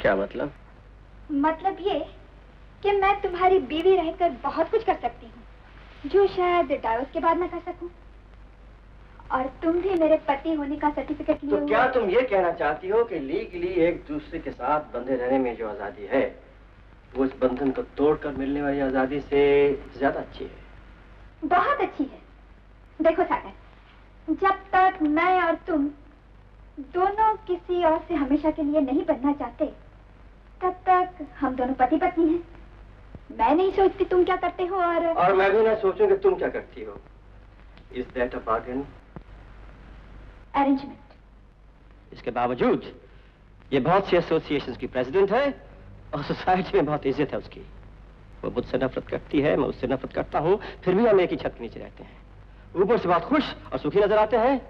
क्या मतलब? मतलब ये कि मैं तुम्हारी बीवी रहकर बहुत कुछ कर सकती हूँ जो शायद डाइवोर्स के बाद ना कर सकूँ। तुम भी मेरे पति होने का सर्टिफिकेट लिए तो क्या तुम ये कहना चाहती हो कि लीगली एक दूसरे के साथ बंधे रहने में जो आज़ादी है वो इस बंधन को तोड़कर मिलने वाली आज़ादी से ज़्यादा अच्छी है? बहुत अच्छी है। देखो सागर जब तक मैं और तुम दोनों किसी और से हमेशा के लिए नहीं बनना चाहते तब तक हम दोनों पति पत्नी हैं। मैं नहीं सोचती तुम क्या करते हो और और मैं भी ना सोचूं कि तुम क्या करती हो। Is that a bargain arrangement इसके बावजूद ये बहुत सी एसोसिएशंस की प्रेसिडेंट है और सोसाइटी में बहुत इज़्ज़त है उसकी। वो मुझसे नफरत करती है मैं उससे नफरत करता हूँ फिर भी हम एक ही छत के नीचे रहते हैं। ऊपर से बहुत खुश और सुखी नज़र आते हैं।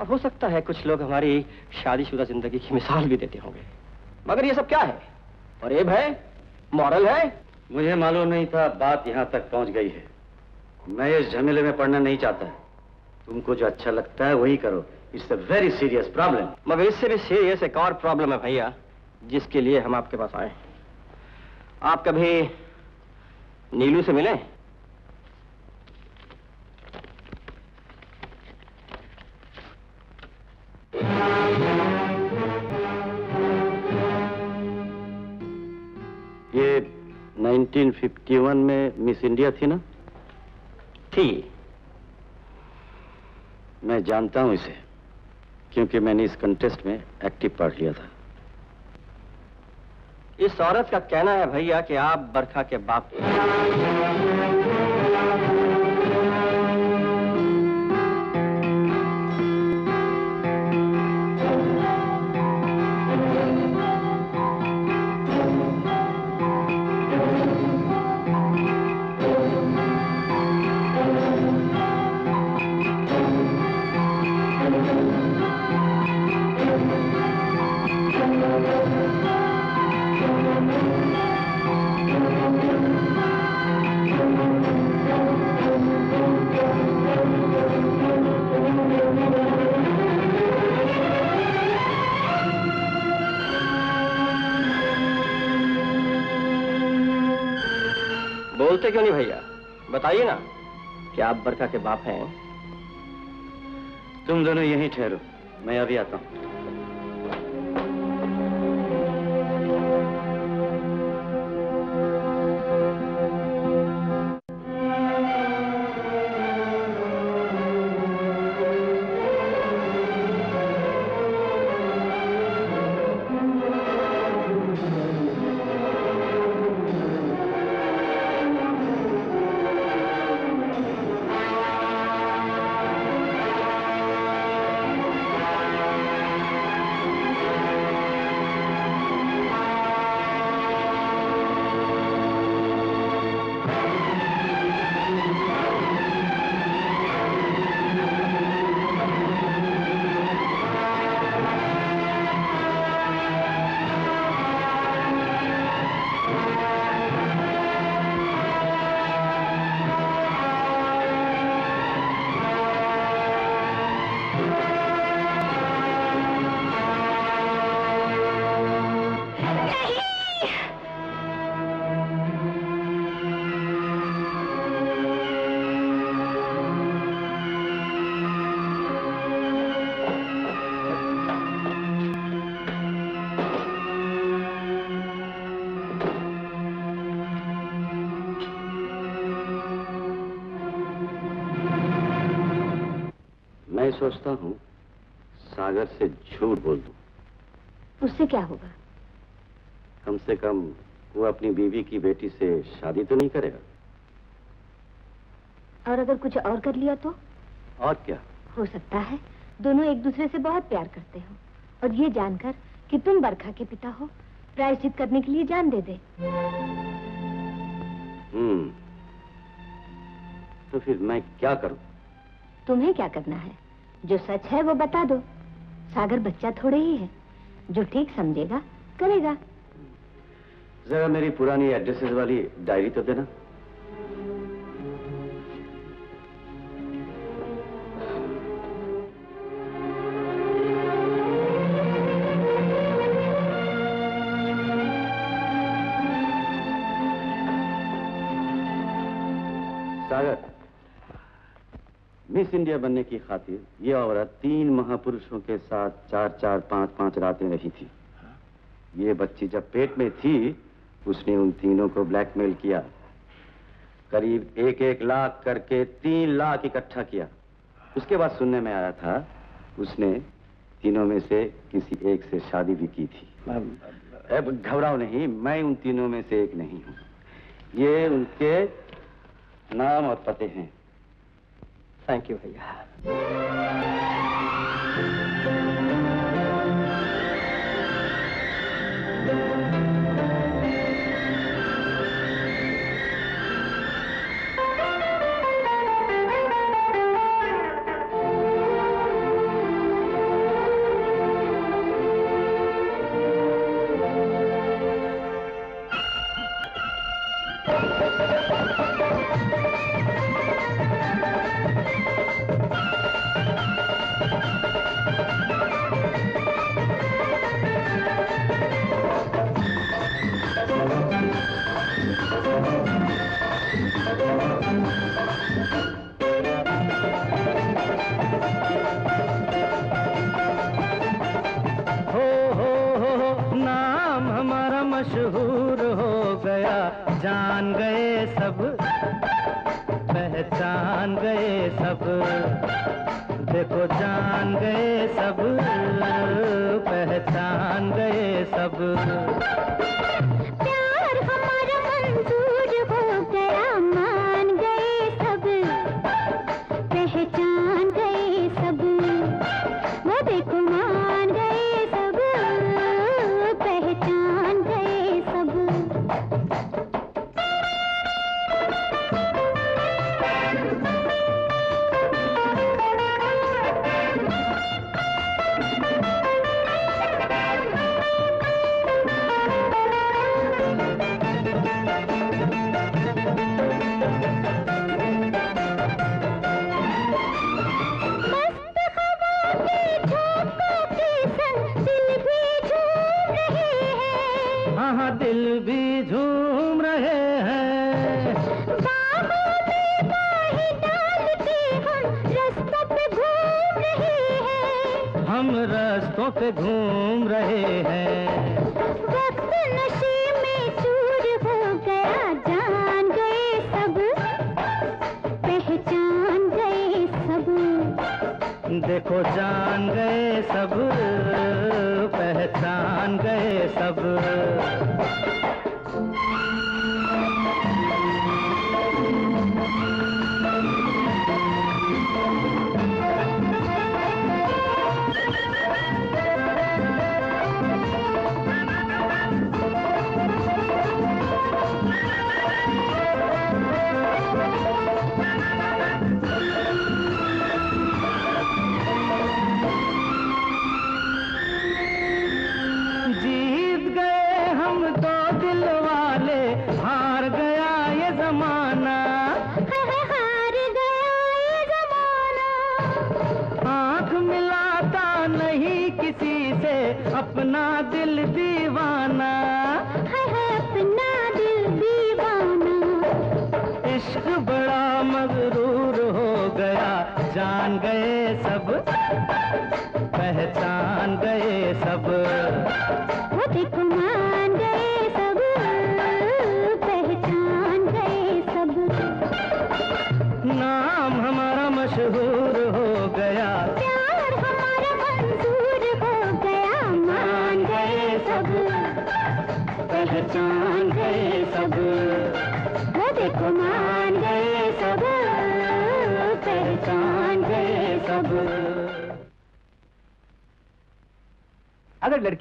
और हो सकता है कुछ लोग हमारी शादीशुदा ज़िंदगी की मिसाल भी देते होंगे। मगर ये सब क्या है? फरेब है? मॉरल है? मुझे मालूम नहीं था बात यहाँ तक पहुँच गई है। मैं इस झमेले में पड़ना नहीं चाहता। तुमको जो अच्छा लगता है वही करो। It's a very serious problem मगर इससे भी सीरियस एक और प्रॉब्लम है भैया जिसके लिए हम आपके पास आए आप कभी नीलू से मिले? ये 1951 में मिस इंडिया थी ना? थी। मैं जानता हूँ इसे। क्योंकि मैंने इस कंटेस्ट में एक्टिव पार्ट लिया था। इस औरत का कहना है भैया कि आप बरखा के बाप बोलते क्यों नहीं भैया? बताइए ना, कि आप बरका के बाप हैं। तुम दोनों यहीं ठहरो, मैं अभी आता हूँ। सोचता हूँ सागर से झूठ बोल दूँ। उससे क्या होगा? कम से कम वो अपनी बीवी की बेटी से शादी तो नहीं करेगा। और अगर कुछ और कर लिया तो? और क्या? हो सकता है दोनों एक दूसरे से बहुत प्यार करते हो। और ये जानकर कि तुम बरखा के पिता हो प्रायश्चित करने के लिए जान दे दे। हम्म तो फिर मैं क्या करूँ? तुम्हें क्या करना है? जो सच है वो बता दो। सागर बच्चा थोड़े ही है। जो ठीक समझेगा, करेगा। जरा मेरी पुरानी एड्रेसेस वाली डायरी तो देना। मिस इंडिया बनने की खातिर ये औरत तीन महापुरुषों के साथ चार चार, पाँच पाँच रातें रही थी। ये बच्ची जब पेट में थी, उसने उन तीनों को ब्लैकमेल किया। करीब एक एक लाख करके तीन लाख इकट्ठा किया। उसके बाद सुनने में आया था, उसने तीनों में से किसी एक से शादी भी की थी। अब घबराओ नहीं, मैं उन तीनों में से एक नहीं हूँ। ये उनके नाम और पते हैं। थैंक यू भैया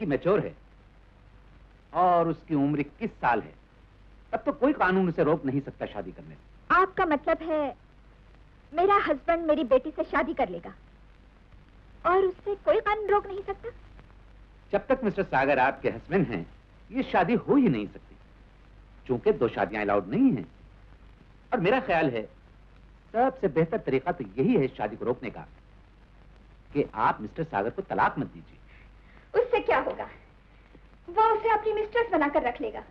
लड़की मैच्योर है? और उसकी उम्र इक्कीस साल है। तब तो कोई कानून उसे रोक नहीं सकता शादी करने। से आपका मतलब है मेरा हस्बैंड मेरी बेटी से शादी कर लेगा? और उससे कोई कानून रोक नहीं सकता? जब तक मिस्टर सागर आपके हस्बैंड हैं ये शादी हो ही नहीं सकती। क्योंकि दो शादियाँ अलाउड नहीं हैं। और मेरा ख्याल है सबसे बेहतर तरीका तो यही है शादी को रोकने का कि आप मिस्टर सागर को तलाक मत दीजिए। उससे क्या होगा? वो उसे अपनी मिस्ट्रेस बनाकर रख लेगा।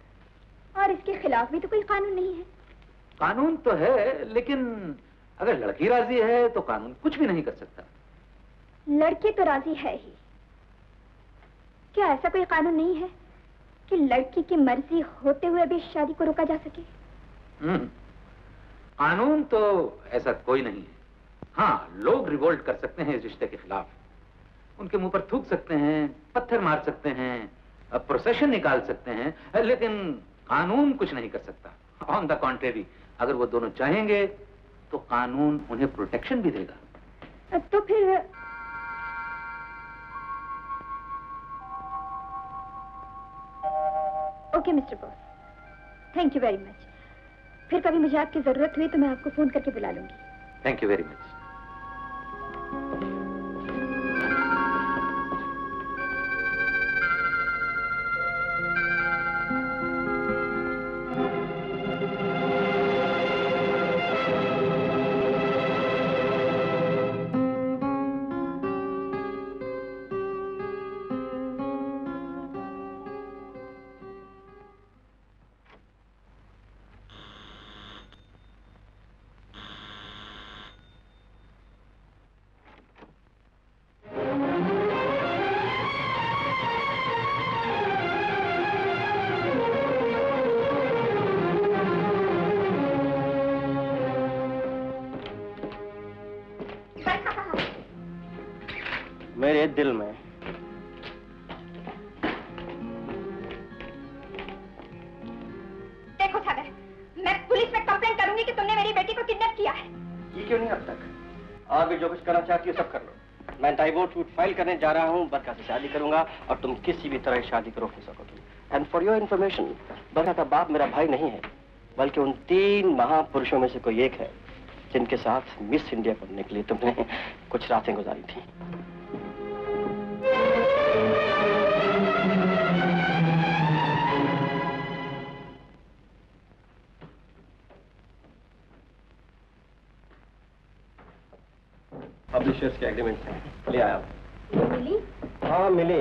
और इसके खिलाफ भी तो कोई कानून नहीं है। कानून तो है लेकिन अगर लड़की राज़ी है तो कानून कुछ भी नहीं कर सकता। लड़की तो राज़ी है ही। क्या ऐसा कोई कानून नहीं है कि लड़की की मर्ज़ी होते हुए भी शादी को रोका जा सके? हम्म, कानून तो ऐसा कोई नहीं है। हाँ लोग रिवोल्ट कर सकते हैं इस रिश्ते के खिलाफ। उनके मुँह पर थूक सकते हैं पत्थर मार सकते हैं प्रोसेशन निकाल सकते हैं लेकिन कानून कुछ नहीं कर सकता। ऑन द कॉन्ट्रेरी अगर वो दोनों चाहेंगे तो कानून उन्हें प्रोटेक्शन भी देगा। तो फिर okay Mr boss thank you very much फिर कभी मुझे आपकी ज़रूरत हुई तो मैं आपको फ़ोन करके बुला लूँगी। Thank you very much file करने जा रहा हूँ बरखा से शादी करूँगा और तुम किसी भी तरह शादी को रोक नहीं and for your information Barkha का बाप मेरा भाई नहीं है, बल्कि उन तीन महापुरुषों में से कोई एक है, जिनके साथ मिस इंडिया बनने के लिए तुमने कुछ रातें गुजारी थी पब्लिशर्स के एग्रीमेंट ले आया हूँ। हाँ मिली।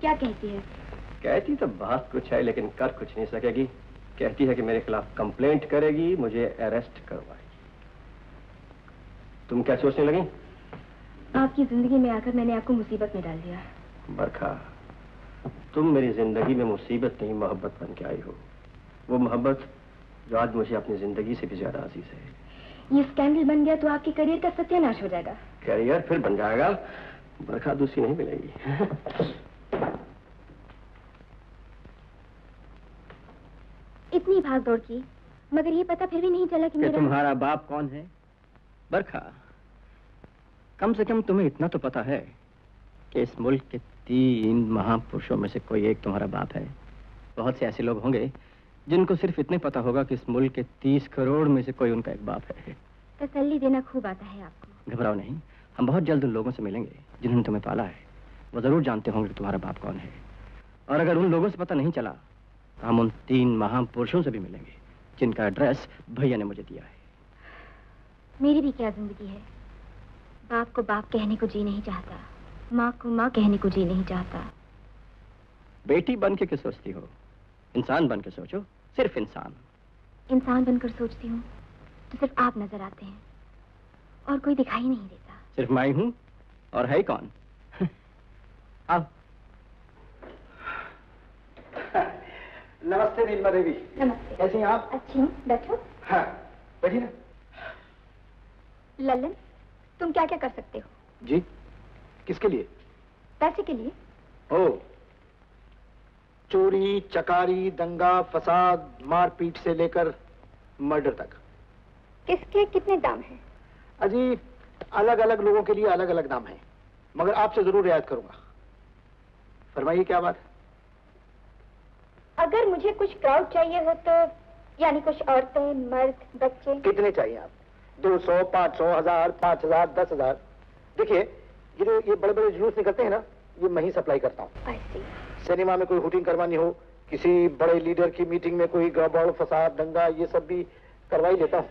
क्या कहती है? कहती तो बात कुछ है लेकिन कर कुछ नहीं सकेगी। कहती है कि मेरे खिलाफ कंप्लेंट करेगी मुझे अरेस्ट करवाएगी। तुम क्या सोचने लगी? आपकी ज़िंदगी में आकर मैंने आपको मुसीबत में डाल दिया। बरखा तुम मेरी ज़िंदगी में मुसीबत नहीं मोहब्बत बन के आई हो। वो मोहब्बत जो आज मुझे अपनी ज़िंदगी से भी ज़्यादा अज़ीज़ है। ये स्कैंडल बन गया तो आपके करियर का सत्यानाश हो जाएगा। करियर फिर बन जाएगा। बरखा दूसरी नहीं मिलेगी। इतनी भाग दौड़ की मगर ये पता फिर भी नहीं चला कि मेरा तुम्हारा बाप कौन है? बरखा कम से कम तुम्हें इतना तो पता है कि इस मुल्क के तीन महापुरुषों में से कोई एक तुम्हारा बाप है। बहुत से ऐसे लोग होंगे जिनको सिर्फ़ इतने पता होगा कि इस मुल्क के तीस करोड़ में से कोई उनका एक बाप है। तसल्ली देना खूब आता है आपको। घबराओ नहीं हम बहुत जल्द उन लोगों से मिलेंगे। जिन्होंने तुम्हें पाला है वो ज़रूर जानते होंगे कि तुम्हारा बाप कौन है। और अगर उन लोगों से पता नहीं चला तो हम उन तीन महापुरुषों से भी मिलेंगे जिनका एड्रेस भैया ने मुझे दिया है। मेरी भी क्या ज़िंदगी है? बाप को बाप कहने को जी नहीं चाहता माँ को माँ कहने को जी नहीं चाहता। बेटी बन के क्या सोचती हो? इंसान बन के सोचो सिर्फ़ इंसान। इंसान बनकर सोचती हूँ तो सिर्फ़ आप नज़र आते हैं और कोई दिखाई नहीं देता। सिर्फ़ मैं हूँ और है कौन? आओ नमस्ते नीलमा देवी। नमस्ते। कैसी हैं आप? अच्छी हूँ। बैठो। हाँ बैठिए ना। ललन तुम क्या क्या कर सकते हो? जी किसके लिए? पैसे के लिए। ओ चोरी चकारी दंगा फसाद मारपीट से लेकर मर्डर तक। किसके कितने दाम हैं? अजी अलग अलग लोगों के लिए अलग अलग नाम है मगर आपसे ज़रूर रियायत करूँगा। फरमाइए क्या बात? है अगर मुझे कुछ क्राउड चाहिए हो तो यानी कुछ औरतें मर्द बच्चे। कितने चाहिए आप? दो सौ पाँच सौ हज़ार पाँच हज़ार दस हज़ार। देखिए ये जो ये बड़े बड़े जुलूस निकलते हैं ना ये मैं ही सप्लाई करता हूँ। सिनेमा में कोई हुटिंग करवानी हो किसी बड़े लीडर की मीटिंग में कोई गड़बड़ फसाद दंगा ये सब भी करवा ही लेता हूँ।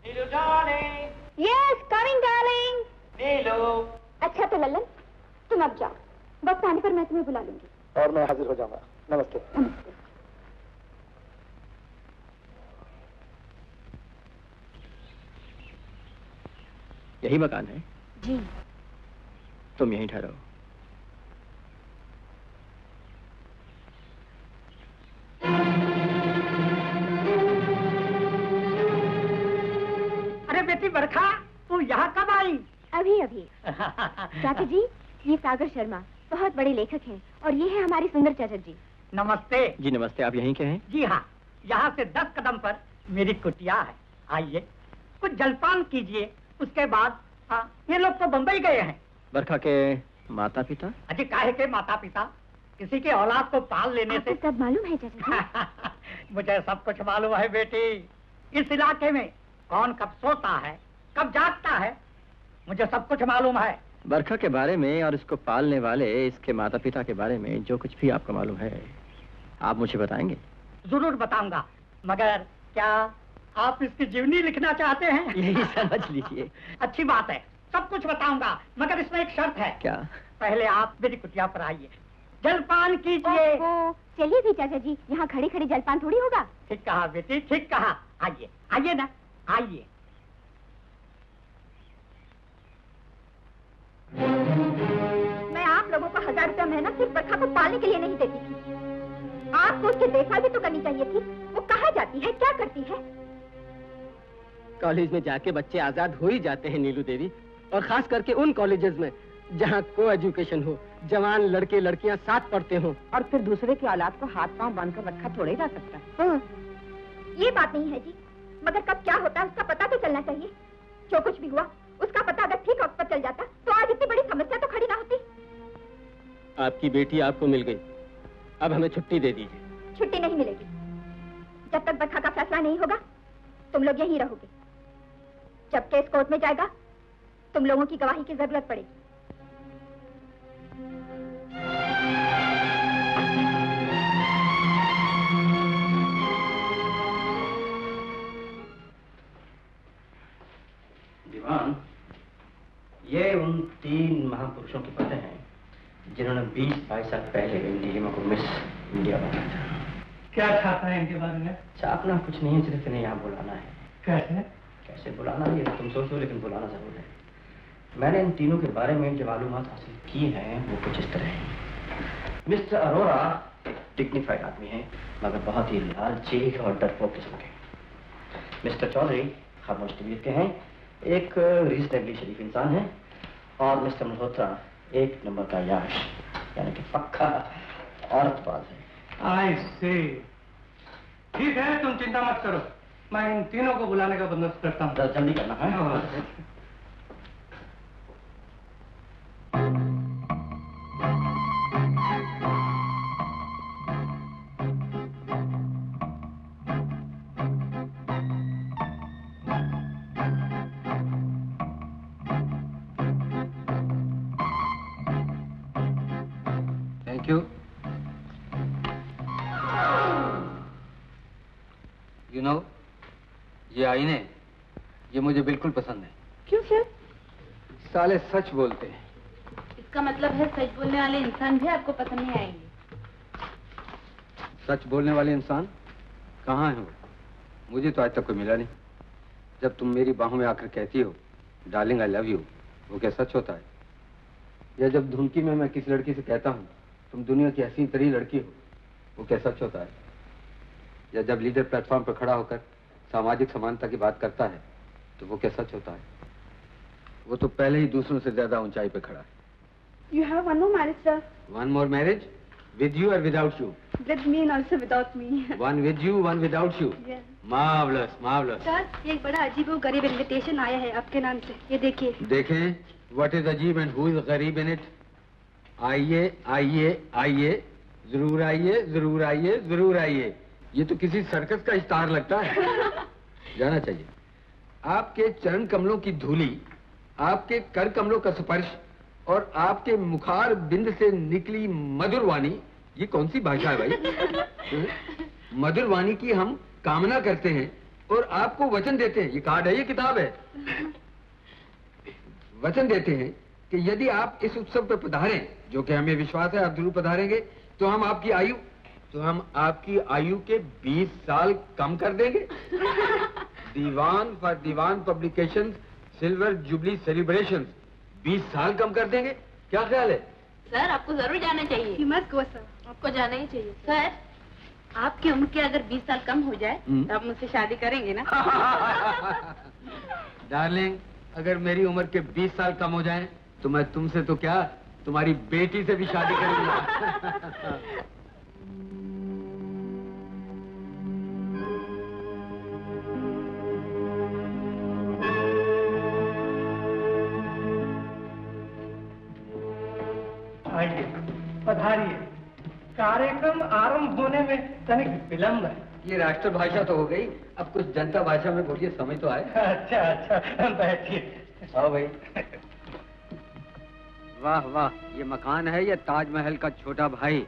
Yes, darling. अच्छा तो ललन तुम अब जाओ। वक्त आने पर मैं तुम्हें बुला लूँगी। और मैं हाजिर हो जाऊँगा। नमस्ते। नमस्ते। यही मकान है? जी। तुम यहीं ठहरो। अरे बेटी बरखा तू यहाँ कब आई? अभी अभी। चाचा जी ये सागर शर्मा बहुत बड़े लेखक हैं और ये है हमारे सुंदर चाचा जी। नमस्ते। जी नमस्ते आप यहीं के हैं? जी हाँ यहाँ से दस कदम पर मेरी कुटिया है। आइए कुछ जलपान कीजिए उसके बाद हाँ ये लोग तो बम्बई गए हैं। बरखा के माता पिता अजय काहे के माता पिता किसी के औलाद को पाल लेने से सब मालूम है चाचा जी? मुझे सब कुछ मालूम है बेटी। इस इलाके में कौन कब सोता है कब जागता है मुझे सब कुछ मालूम है। बरखा के बारे में और इसको पालने वाले इसके माता पिता के बारे में जो कुछ भी आपको मालूम है आप मुझे बताएँगे। ज़रूर बताऊँगा मगर क्या आप इसकी जीवनी लिखना चाहते हैं? यही समझ लीजिए। अच्छी बात है सब कुछ बताऊँगा मगर इसमें एक शर्त है। क्या? पहले आप मेरी कुटिया पर आइए। जलपान कीजिए। चलिए भी चाचा जी यहाँ खड़े खड़े जलपान थोड़ी होगा। ठीक कहा बेटी ठीक कहा। आइए आइए ना आइए। मैं आप लोगों को हज़ार रुपया महीना सिर्फ़ बरखा को पालने के लिए नहीं देती थी। आपको उसकी देखभाल भी तो करनी चाहिए थी। वो कहाँ जाती है क्या करती है? कॉलेज में जाके बच्चे आज़ाद हो ही जाते हैं नीलू देवी। और खास करके उन कॉलेजेस में जहाँ को एजुकेशन हो जवान लड़के लड़कियाँ साथ पढ़ते हो। और फिर दूसरे की औलाद को हाथ पाँव बाँध कर रखा थोड़े जा सकता है। हाँ, ये बात नहीं है जी। मगर कब क्या होता है उसका पता तो चलना चाहिए। जो कुछ भी हुआ उसका पता अगर ठीक वक्त पर चल जाता तो आज इतनी बड़ी समस्या तो खड़ी ना होती। आपकी बेटी आपको मिल गई। अब हमें छुट्टी दे दीजिए। छुट्टी नहीं मिलेगी। जब तक बरखा का फैसला नहीं होगा तुम लोग यहीं रहोगे। जब केस कोर्ट में जाएगा तुम लोगों की गवाही की ज़रूरत पड़ेगी। दीवान ये उन तीन महापुरुषों की बातें हैं जिन्होंने 20-22 साल पहले इंडिया को मिस इंडिया बनाया था। क्या छापा है इनके बारे में? छापना कुछ नहीं है सिर्फ़ इन्हें यहाँ बुलाना है। कैसे? कैसे बुलाना? ये तुम सोचते हो लेकिन बुलाना ज़रूर है। मैंने इन तीनों के बारे में जो मालूम हासिल की हैं वो कुछ इस तरह है। मिस्टर अरोरा एक डिग्निफाइड आदमी है मगर बहुत ही लालची और डरपोक किस्म के। मिस्टर चौधरी खामोश तबीयत के हैं एक रीजनेबली शरीफ इंसान है और मिस्टर मल्होत्रा एक नंबर का याश यानी कि पक्का औरतबाज है। आई से ठीक है तुम चिंता मत करो। मैं इन तीनों को बुलाने का बंदोबस्त करता हूँ। जल्दी करना है। मुझे बिल्कुल पसंद है क्यों सर? साले सच बोलते हैं। इसका मतलब है सच बोलने वाले इंसान भी आपको पसंद नहीं आएँगे। सच बोलने वाले इंसान? कहाँ है वो? मुझे तो आज तक कोई मिला नहीं। जब तुम मेरी बाहों में आकर कहती हो डार्लिंग आई लव यू वो क्या सच होता है? या जब धुमकी में मैं किसी लड़की से कहता हूँ तुम दुनिया की हसी तरी लड़की हो वो क्या सच होता है? या जब लीडर प्लेटफॉर्म पर खड़ा होकर सामाजिक समानता की बात करता है तो वो क्या सच होता है? वो तो पहले ही दूसरों से ज़्यादा ऊंचाई पे खड़ा है। You have one more marriage, sir. One more marriage with you और without you With me and also without me. One with you one without you Yeah. Marvellous marvellous sir ये एक बड़ा अजीब और गरीब इनविटेशन आया है आपके नाम से। ये देखिए। देखें व्हाट इज़ अजीब एंड हु इज़ गरीब इन इट आइए आइए आइए ज़रूर आइए ज़रूर आइए ज़रूर आइए। ये तो किसी सर्कस का इश्तार लगता है। जाना चाहिए। आपके चरण कमलों की धूली आपके कर कमलों का स्पर्श और आपके मुखार बिंद से निकली मधुर वाणी ये कौन सी भाषा है भाई? हम्म? मधुर वाणी की हम कामना करते हैं और आपको वचन देते हैं। ये कार्ड है ये किताब है। वचन देते हैं कि यदि आप इस उत्सव पर पधारें जो कि हमें विश्वास है आप ज़रूर पधारेंगे तो हम आपकी आयु तो हम आपकी आयु के 20 साल कम कर देंगे। Dewan for Dewan publication silver jubilee celebration 20 साल कम कर देंगे। क्या ख्याल है? सर आपको ज़रूर जाना चाहिए। मत गो सर। आपको जाना ही चाहिए। सर आपकी उम्र के अगर 20 साल कम हो जाए हम्म। तो आप मुझसे शादी करेंगे ना? डार्लिंग अगर मेरी उम्र के 20 साल कम हो जाए तो मैं तुमसे तो क्या तुम्हारी बेटी से भी शादी करूँगा। आइए पधारिए। कार्यक्रम आरंभ होने में तनिक विलंब है। ये राष्ट्रभाषा तो हो गई। अब कुछ जनता भाषा में बोलिए समझ तो आए। अच्छा अच्छा बैठिए। आओ भाई। वाह वाह ये मकान है या ताजमहल का छोटा भाई?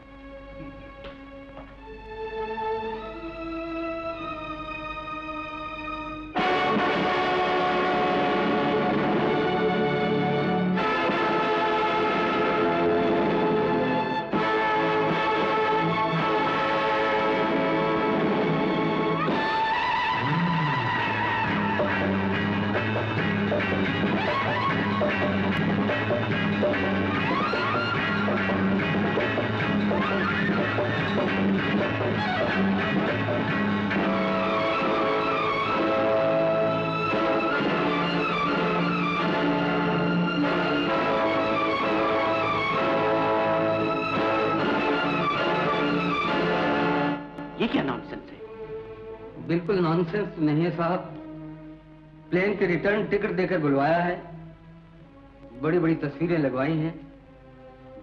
नहीं है साहब। प्लेन के रिटर्न टिकट देकर बुलवाया है। बड़ी बड़ी तस्वीरें लगवाई हैं।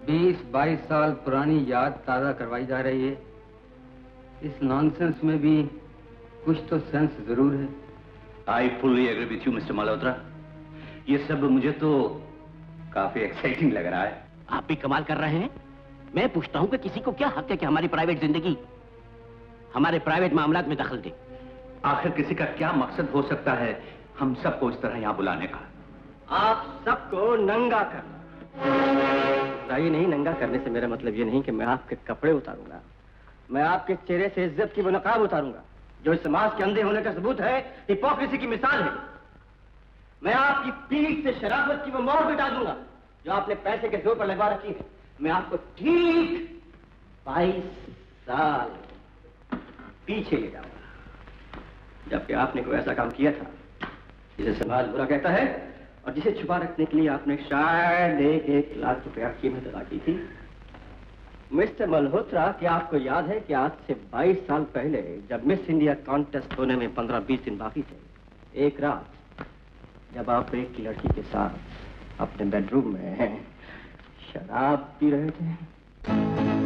20-22 साल पुरानी याद ताज़ा करवाई जा रही है। इस नॉनसेंस में भी कुछ तो सेंस ज़रूर है। I fully agree with you Mr Malhotra ये सब मुझे तो काफ़ी एक्साइटिंग लग रहा है। आप भी कमाल कर रहे हैं। मैं पूछता हूँ कि किसी को क्या हक है कि हमारी प्राइवेट ज़िंदगी हमारे प्राइवेट मामला में दखल दे? आखिर किसी का क्या मकसद हो सकता है? हम सबको इस तरह यहाँ बुलाने का। आप सबको नंगा करना ही नहीं नंगा करने से मेरा मतलब ये नहीं कि मैं आपके कपड़े उतारूँगा। मैं आपके चेहरे से इज़्ज़त की नकाब उतारूँगा, जो इस समाज के अंधे होने का सबूत है हिपोक्रेसी की मिसाल है। मैं आपकी पीठ से शराफत की वो मिटा दूँगा, जो आपने पैसे के ज़ोर पर लगवा रखी है। मैं आपको ठीक बाईस साल पीछे ले जाऊँगा। जबकि आपने कोई ऐसा काम किया था, जिसे समाज बुरा कहता है, और जिसे छुपा रखने के लिए आपने शायद एक एक लाख रुपया कीमत अदा की थी। मिस्टर मल्होत्रा, क्या आपको याद है कि आज से 22 साल पहले जब मिस इंडिया कॉन्टेस्ट होने में 15-20 दिन बाकी थे, एक रात जब आप एक लड़की के साथ अपने बेडरूम में शराब पी रहे थे?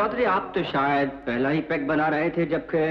चौधरी आप तो शायद पहला ही पैक बना रहे थे जबकि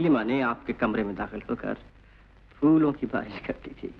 नीलिमा ने आपके कमरे में दाखिल होकर फूलों की बारिश कर दी थी।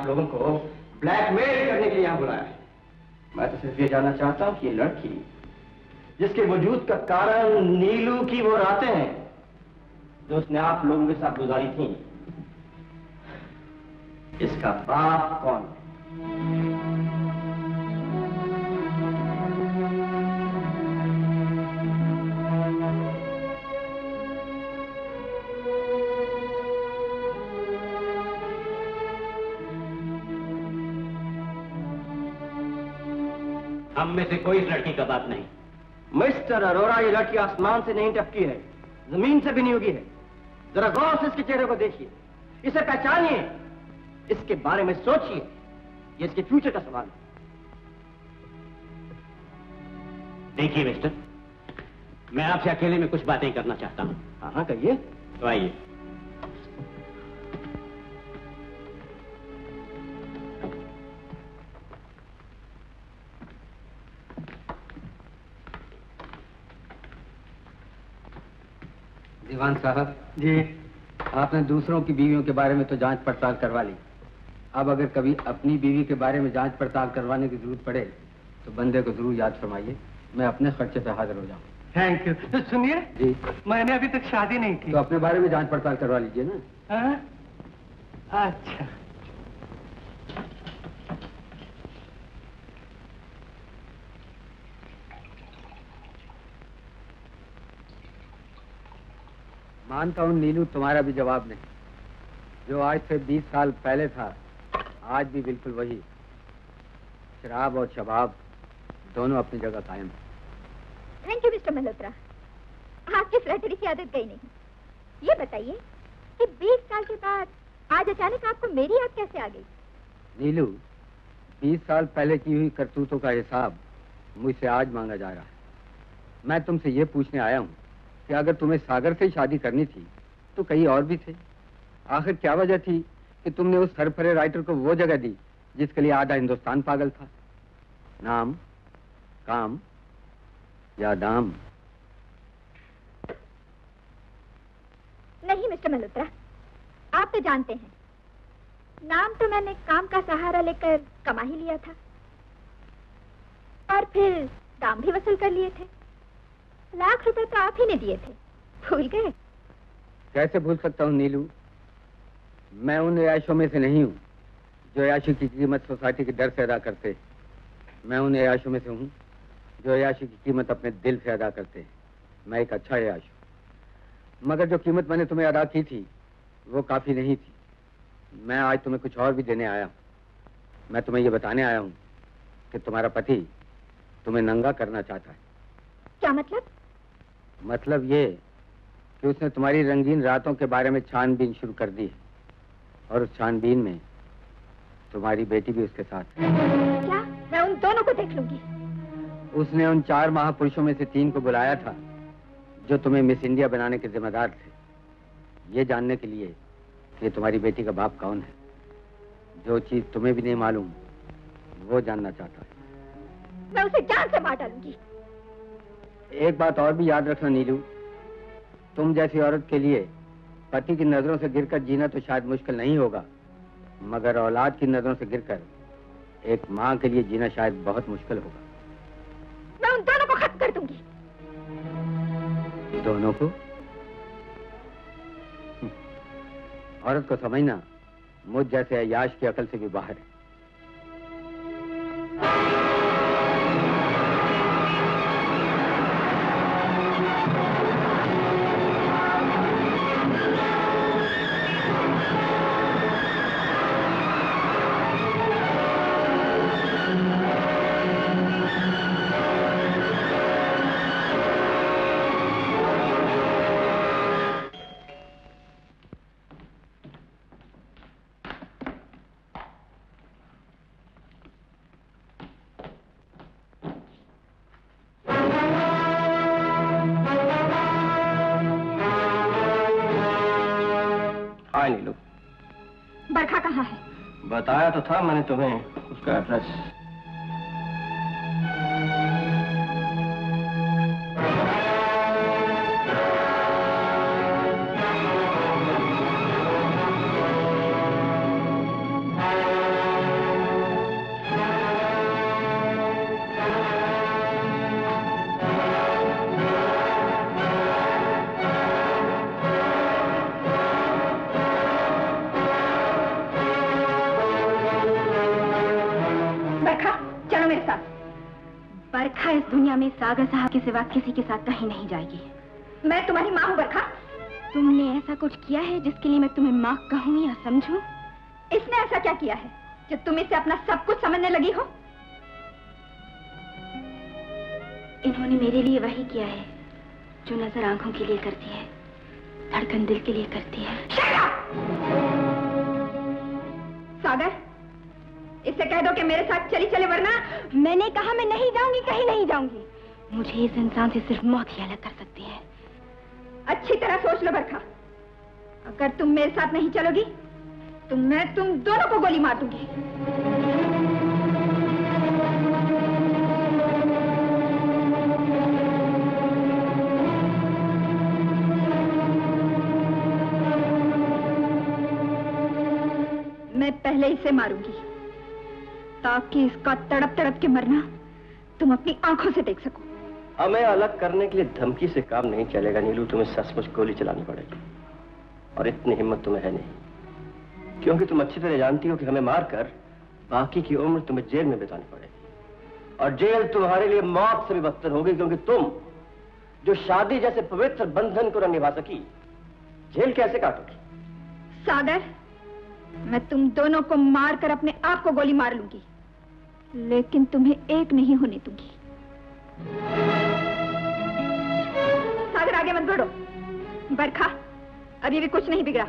आप लोगों को ब्लैकमेल करने के लिए यहाँ बुलाया है। मैं तो सिर्फ़ ये जानना चाहता हूँ कि ये लड़की, जिसके वजूद का कारण नीलू की वो रातें हैं, जो उसने आप लोगों के साथ गुजारी थी, इसका बाप कौन है? में से कोई इस लड़की का बात नहीं। मिस्टर अरोरा ये लड़की आसमान से नहीं टपकी है ज़मीन से भी नहीं उगी है। जरा गौर से इसके चेहरे को देखिए। इसे पहचानिए। इसके बारे में सोचिए। ये इसके फ्यूचर का सवाल है। देखिए मिस्टर मैं आपसे अकेले में कुछ बातें करना चाहता हूँ। हाँ हाँ कहिए। तो आइए। दीवान साहब। जी। आपने दूसरों की बीवियों के बारे में तो जाँच पड़ताल करवा ली। अब अगर कभी अपनी बीवी के बारे में जाँच पड़ताल करवाने की ज़रूरत पड़े तो बंदे को ज़रूर याद फरमाइए। मैं अपने खर्चे पे हाजिर हो जाऊँ। थैंक यू तो सुनिए जी। मैंने अभी तक शादी नहीं की। तो अपने बारे में जाँच पड़ताल करवा लीजिए ना। हाँ? अच्छा। मानता हूँ नीलू तुम्हारा भी जवाब नहीं। जो आज से बीस साल पहले था आज भी बिल्कुल वही। शराब और शबाब दोनों अपनी जगह कायम है। थैंक यू मिस्टर मल्होत्रा आपकी फ्लैटरी की आदत गई नहीं। ये बताइए कि 20 साल के बाद आज अचानक आपको मेरी याद कैसे आ गई? नीलू बीस साल पहले की हुई करतूतों का हिसाब मुझसे आज मांगा जा रहा है। मैं तुमसे ये पूछने आया हूँ कि अगर तुम्हें सागर से शादी करनी थी तो कई और भी थे। आखिर क्या वजह थी कि तुमने उस सरफरे राइटर को वो जगह दी जिसके लिए आधा हिंदुस्तान पागल था? नाम, काम या दाम? नहीं, मिस्टर मल्होत्रा, आप तो जानते हैं। नाम तो मैंने काम का सहारा लेकर कमा ही लिया था। और फिर दाम भी वसूल कर लिए थे। लाख रुपए तो आप ही ने दिए थे। भूल गए? कैसे भूल सकता हूँ नीलू? मैं उन ऐशों में से नहीं हूँ जो याशी की कीमत सोसाइटी के डर से अदा करते मैं उन याशों में से हूँ जो याशी की कीमत अपने दिल से अदा करते मैं एक अच्छा याश हूँ। मगर जो कीमत मैंने तुम्हें अदा की थी वो काफ़ी नहीं थी। मैं आज तुम्हें कुछ और भी देने आया हूँ। मैं तुम्हें ये बताने आया हूँ कि तुम्हारा पति तुम्हें नंगा करना चाहता है। क्या मतलब? मतलब ये कि उसने तुम्हारी रंगीन रातों के बारे में छानबीन शुरू कर दी और उस छानबीन में तुम्हारी बेटी भी उसके साथ है। क्या? मैं उन दोनों को देख लूँगी। उसने उन चार महापुरुषों में से तीन को बुलाया था जो तुम्हें मिस इंडिया बनाने के जिम्मेदार थे। ये जानने के लिए कि तुम्हारी बेटी का बाप कौन है। जो चीज़ तुम्हें भी नहीं मालूम वो जानना चाहता है। मैं उसे जान से मार डालूँगी। एक बात और भी याद रखना नीलू। तुम जैसी औरत के लिए पति की नज़रों से गिरकर जीना तो शायद मुश्किल नहीं होगा मगर औलाद की नज़रों से गिरकर एक माँ के लिए जीना शायद बहुत मुश्किल होगा। मैं उन दोनों को खत्म कर दूँगी। दोनों को? औरत को समझना मुझ जैसे अयाश की अकल से भी बाहर है। हाँ मैंने तुम्हें उसका एड्रेस सागर साहब के सिवा किसी के साथ कहीं नहीं जाएगी। मैं तुम्हारी माँ हूँ बरखा। तुमने ऐसा कुछ किया है जिसके लिए मैं तुम्हें माँ कहूँ या समझूं? इसने ऐसा क्या किया है कि तुम इसे अपना सब कुछ समझने लगी हो? इन्होंने मेरे लिए वही किया है जो नज़र आँखों के लिए करती है धड़कन दिल के लिए करती है। सागर इससे कह दो कि मेरे साथ चली चले वरना मैंने कहा मैं नहीं जाऊँगी कहीं नहीं जाऊँगी। मुझे इस इंसान से सिर्फ़ मौत ही अलग कर सकती है। अच्छी तरह सोच लो बरखा। अगर तुम मेरे साथ नहीं चलोगी तो मैं तुम दोनों को गोली मार दूँगी। मैं पहले इसे मारूँगी। ताकि इसका तड़प तड़प के मरना तुम अपनी आँखों से देख सको। हमें अलग करने के लिए धमकी से काम नहीं चलेगा, नीलू। तुम्हें सचमुच गोली चलानी पड़ेगी। और इतनी हिम्मत तुम्हें है नहीं। क्योंकि तुम अच्छी तरह जानती हो कि हमें मारकर बाकी की उम्र तुम्हें जेल में बितानी पड़ेगी। और जेल तुम्हारे लिए मौत से भी बदतर होगी, क्योंकि तुम, जो शादी जैसे पवित्र बंधन को न निभा सकी, जेल कैसे काटोगी? सागर, मैं तुम दोनों को मारकर अपने आप को गोली मार लूँगी, लेकिन तुम्हें एक नहीं होने दूँगी। सागर आगे मत बढ़ो। बरखा अभी भी कुछ नहीं बिगड़ा।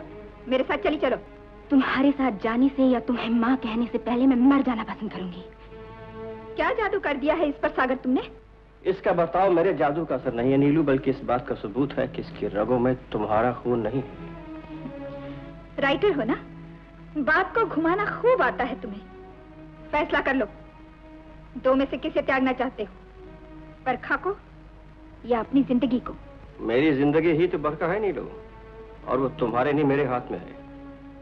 मेरे साथ चली चलो। तुम्हारे साथ जाने से या तुम्हें माँ कहने से पहले मैं मर जाना पसंद करूँगी। क्या जादू कर दिया है इस पर सागर तुमने? इसका बर्ताव मेरे जादू का असर नहीं है नीलू बल्कि इस बात का सबूत है कि इसकी रगों में तुम्हारा खून नहीं है। राइटर हो ना? बात को घुमाना खूब आता है तुम्हें। फैसला कर लो। दो में से किसे त्यागना चाहते हो? बरखा को या अपनी ज़िंदगी को? मेरी ज़िंदगी ही तो बरखा है नीलू, और वो तुम्हारे नहीं, मेरे हाथ में है।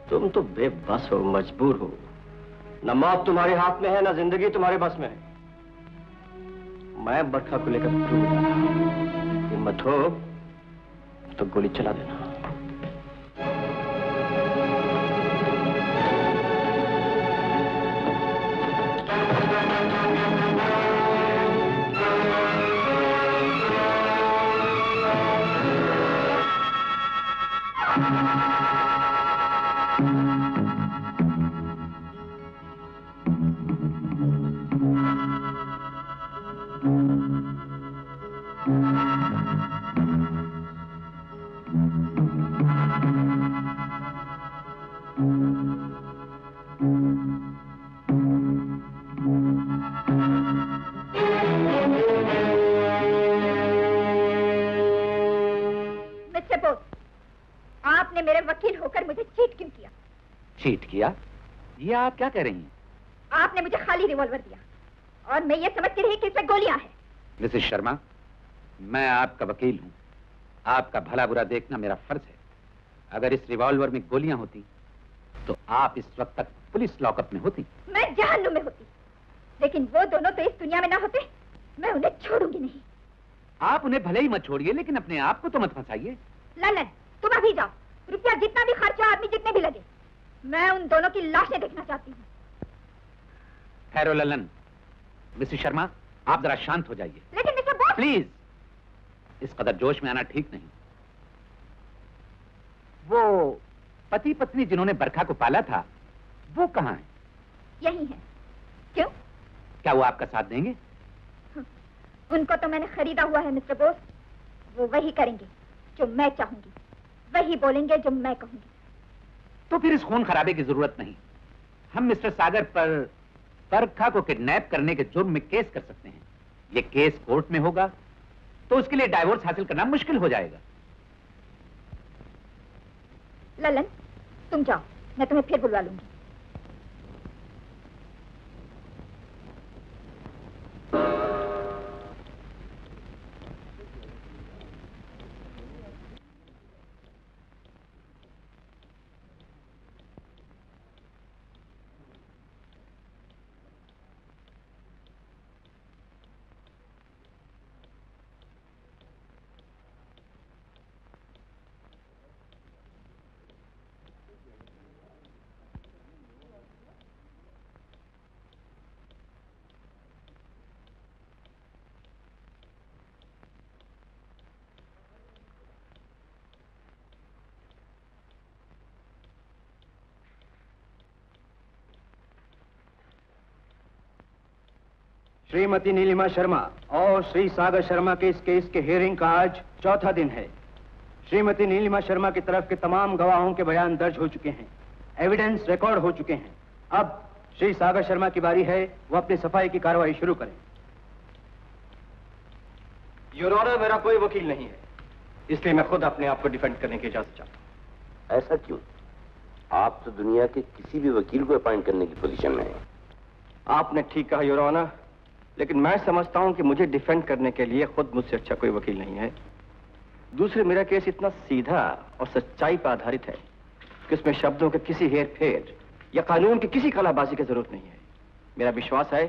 तुम तो बेबस हो, मजबूर हो। न मौत तुम्हारे हाथ में है, ना ज़िंदगी तुम्हारे बस में है। मैं बरखा को लेकर। हिम्मत हो तो गोली चला देना। ये आप क्या कह रही हैं? आपने मुझे खाली रिवॉल्वर दिया। और मैं ये समझती रही कि इसमें गोलियाँ हैं। मिसेस शर्मा मैं आपका वकील हूँ। आपका भला बुरा देखना मेरा फ़र्ज़ है। अगर इस रिवॉल्वर में गोलियाँ होती तो आप इस वक्त तक पुलिस लॉकअप में होती। मैं जहन्नुम में होती। लेकिन वो दोनों तो इस दुनिया में ना होते। मैं उन्हें छोड़ूँगी नहीं। आप उन्हें भले ही मत छोड़िए लेकिन अपने आप को तो मत फंसाइए। ललन तुम अभी जाओ। रुपया जितना भी खर्चा आदमी जितने भी लगे। मैं उन दोनों की लाशें देखना चाहती हूँ। खैरो ललन मिसेस शर्मा आप जरा शांत हो जाइए। लेकिन मिस्टर बोस प्लीज़ इस कदर जोश में आना ठीक नहीं। वो पति पत्नी जिन्होंने बरखा को पाला था वो कहाँ है? यही है। क्यों? क्या वो आपका साथ देंगे? उनको तो मैंने खरीदा हुआ है मिस्टर बोस। वो वही करेंगे जो मैं चाहूँगी। वही बोलेंगे जो मैं कहूँगी। तो फिर इस खून खराबे की ज़रूरत नहीं। हम मिस्टर सागर पर परखा को किडनैप करने के जुर्म में केस कर सकते हैं। ये केस कोर्ट में होगा तो उसके लिए डायवोर्स हासिल करना मुश्किल हो जाएगा। ललन, तुम जाओ, मैं तुम्हें फिर बुलवा लूँगी। श्रीमती नीलिमा शर्मा और श्री सागर शर्मा के इस केस के हियरिंग का आज चौथा दिन है। श्रीमती नीलिमा शर्मा की तरफ़ के तमाम गवाहों के बयान दर्ज हो चुके हैं। एविडेंस रिकॉर्ड हो चुके हैं। अब श्री सागर शर्मा की बारी है वो अपनी सफ़ाई की कार्रवाई शुरू करें। योर ऑनर मेरा कोई वकील नहीं है इसलिए मैं खुद अपने आप को डिफेंड करने की इजाज़त चाहता ऐसा क्यों? आप तो दुनिया के किसी भी वकील को अपॉइंट करने की पोजीशन में हैं। आपने ठीक कहा योर ऑनर लेकिन मैं समझता हूँ कि मुझे डिफेंड करने के लिए खुद मुझसे अच्छा कोई वकील नहीं है। दूसरे मेरा केस इतना सीधा और सच्चाई पर आधारित है कि उसमें शब्दों के किसी हेर फेर या कानून की किसी कलाबाजी की ज़रूरत नहीं है। मेरा विश्वास है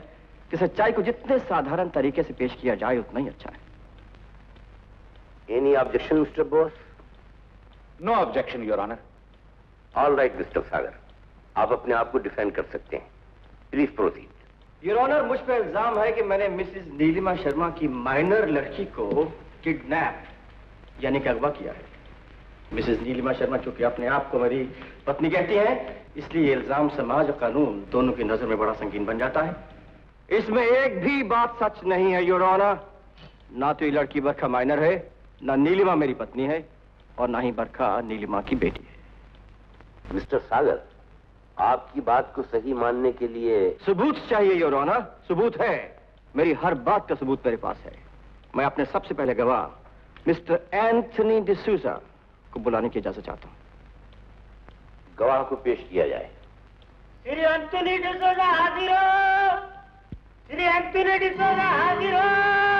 कि सच्चाई को जितने साधारण तरीके से पेश किया जाए उतना ही अच्छा है। Any objection Mr Bose no objection your honour all right Mr Sagar आप अपने आप को डिफेंड कर सकते हैं। प्लीज़ प्रोसीड योर ऑनर मुझ पर इल्ज़ाम है कि मैंने मिसेस नीलिमा शर्मा की माइनर लड़की को किडनैप यानी कि अगवा किया है। मिसेस नीलिमा शर्मा, चूँकि अपने आप को मेरी पत्नी कहती हैं, इसलिए इल्ज़ाम समाज और कानून दोनों की नज़र में बड़ा संगीन बन जाता है। इसमें एक भी बात सच नहीं है योर ऑनर ना तो ये लड़की बरखा माइनर है, ना नीलिमा मेरी पत्नी है, और ना ही बरखा नीलिमा की बेटी है। मिस्टर सागर आपकी बात को सही मानने के लिए सबूत चाहिए योर ऑनर सबूत है। मेरी हर बात का सबूत मेरे पास है। मैं अपने सबसे पहले गवाह मिस्टर एंथनी डिसूजा को बुलाने की इजाज़त चाहता हूँ। गवाह को पेश किया जाए। श्री एंथनी डिसोजा हाजिर हो। श्री एंथनी डिसोजा हाजिर हो।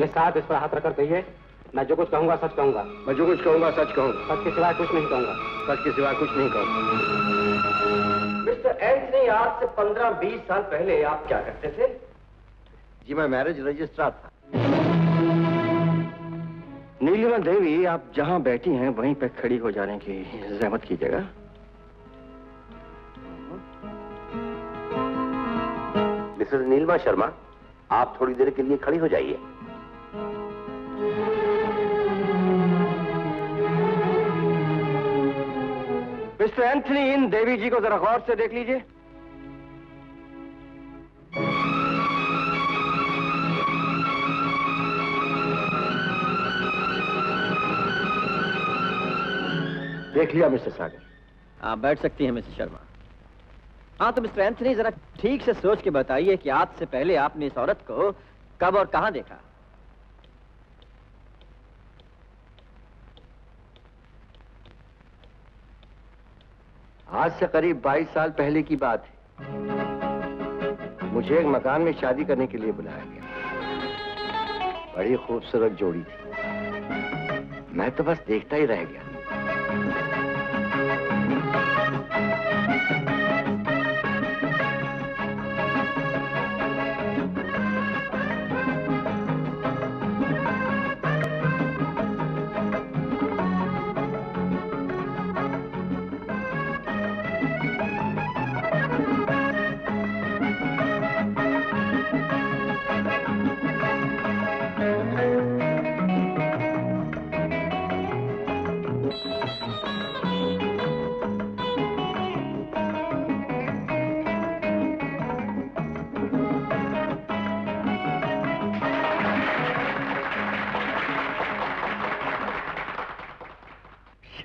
मेरे साथ इस पर हाथ रखकर कहिए मैं जो कुछ कहूँगा सच कहूँगा। मैं जो कुछ कहूँगा सच कहूँगा। सच के सिवाय कुछ नहीं कहूँगा। सच के सिवाय कुछ नहीं कहूँगा। मिस्टर एंथनी आज से पंद्रह बीस साल पहले आप क्या करते थे? जी मैं मैरिज रजिस्ट्रार था। नीलिमा देवी आप जहाँ बैठी हैं वहीं पे खड़ी हो जाने की जहमत कीजिएगा। मिसेस नीलमा शर्मा आप थोड़ी देर के लिए खड़ी हो जाइए। मिस्टर एंथनी, इन देवी जी को जरा गौर से देख लीजिए। देख लिया, मिस्टर सागर। आप बैठ सकती हैं, मिस्टर शर्मा। हाँ तो मिस्टर एंथनी, जरा ठीक से सोच के बताइए कि आज से पहले आपने इस औरत को कब और कहाँ देखा? आज से करीब 22 साल पहले की बात है। मुझे एक मकान में शादी करने के लिए बुलाया गया। बड़ी खूबसूरत जोड़ी थी। मैं तो बस देखता ही रह गया।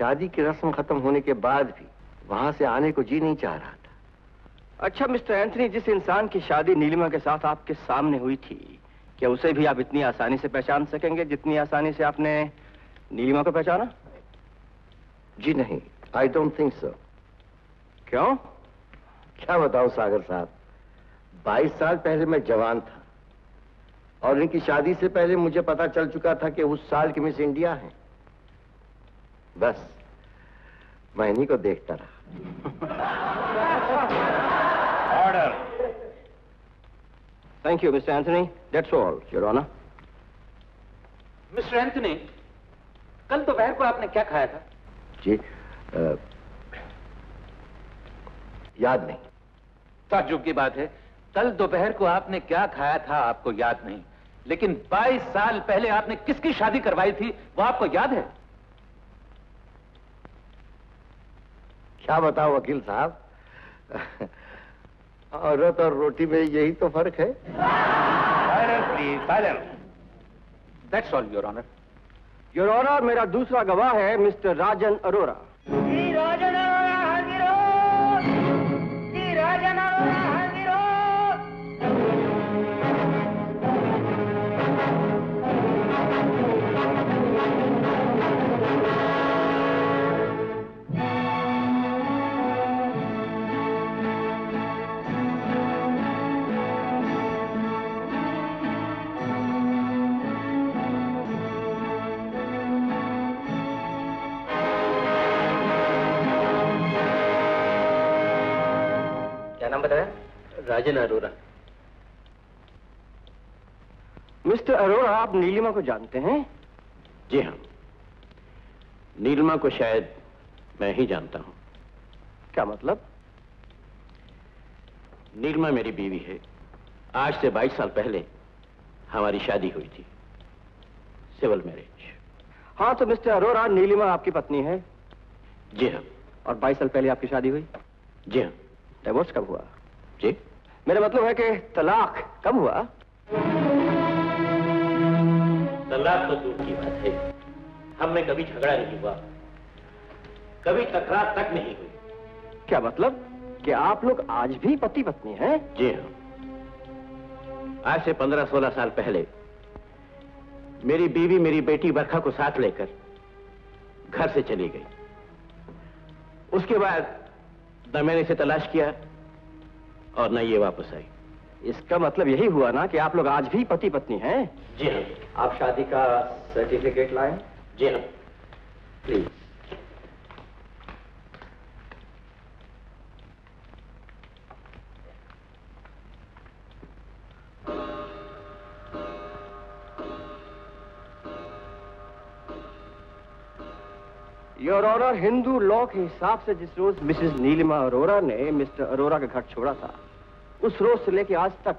शादी की रस्म खत्म होने के बाद भी वहाँ से आने को जी नहीं चाह रहा था। अच्छा मिस्टर एंथनी जिस इंसान की शादी नीलिमा के साथ आपके सामने हुई थी क्या उसे भी आप इतनी आसानी से पहचान सकेंगे जितनी आसानी से आपने नीलिमा को पहचाना? जी नहीं आई डोंट थिंक सो क्यों? क्या बताऊँ सागर साहब 22 साल पहले मैं जवान था और इनकी शादी से पहले मुझे पता चल चुका था कि उस साल की मिस इंडिया है। बस। मैं इन्हीं को देखता रहा। Order thank you Mr Anthony that's all your honour Mr Anthony कल दोपहर को आपने क्या खाया था? जी अ, याद नहीं। ताज्जुब की बात है कल दोपहर को आपने क्या खाया था आपको याद नहीं। लेकिन 22 साल पहले आपने किसकी शादी करवाई थी वो आपको याद है? क्या बताओ वकील साहब? औरत और रोटी में यही तो फ़र्क है। Please that's all your honour your honour मेरा दूसरा गवाह है मिस्टर राजन अरोरा। नाम बताया राजन अरोरा मिस्टर अरोरा आप नीलिमा को जानते हैं जी हाँ नीलमा को शायद मैं ही जानता हूँ क्या मतलब नीलमा मेरी बीवी है आज से 22 साल पहले हमारी शादी हुई थी सिविल मैरिज हाँ तो मिस्टर अरोरा नीलिमा आपकी पत्नी है जी हाँ और 22 साल पहले आपकी शादी हुई जी हाँ डिवोर्स कब हुआ? जी? मेरा मतलब है कि तलाक कब हुआ? तलाक तो दूर की बात है। हम में कभी झगड़ा नहीं हुआ। कभी तकरार तक नहीं हुई। क्या मतलब? कि आप लोग आज भी पति पत्नी हैं? जी हाँ। आज से पंद्रह सोलह साल पहले मेरी बीवी मेरी बेटी बरखा को साथ लेकर घर से चली गई। उसके बाद न मैंने इसे तलाश किया और ना ये वापस आई। इसका मतलब यही हुआ ना कि आप लोग आज भी पति पत्नी हैं? जी हाँ। आप शादी का सर्टिफिकेट लाए? जी हाँ। Please. Your honour Hindu law के हिसाब से जिस रोज मिसेस नीलिमा अरोरा ने मिस्टर अरोरा का घर छोड़ा था, उस रोज से लेके आज तक,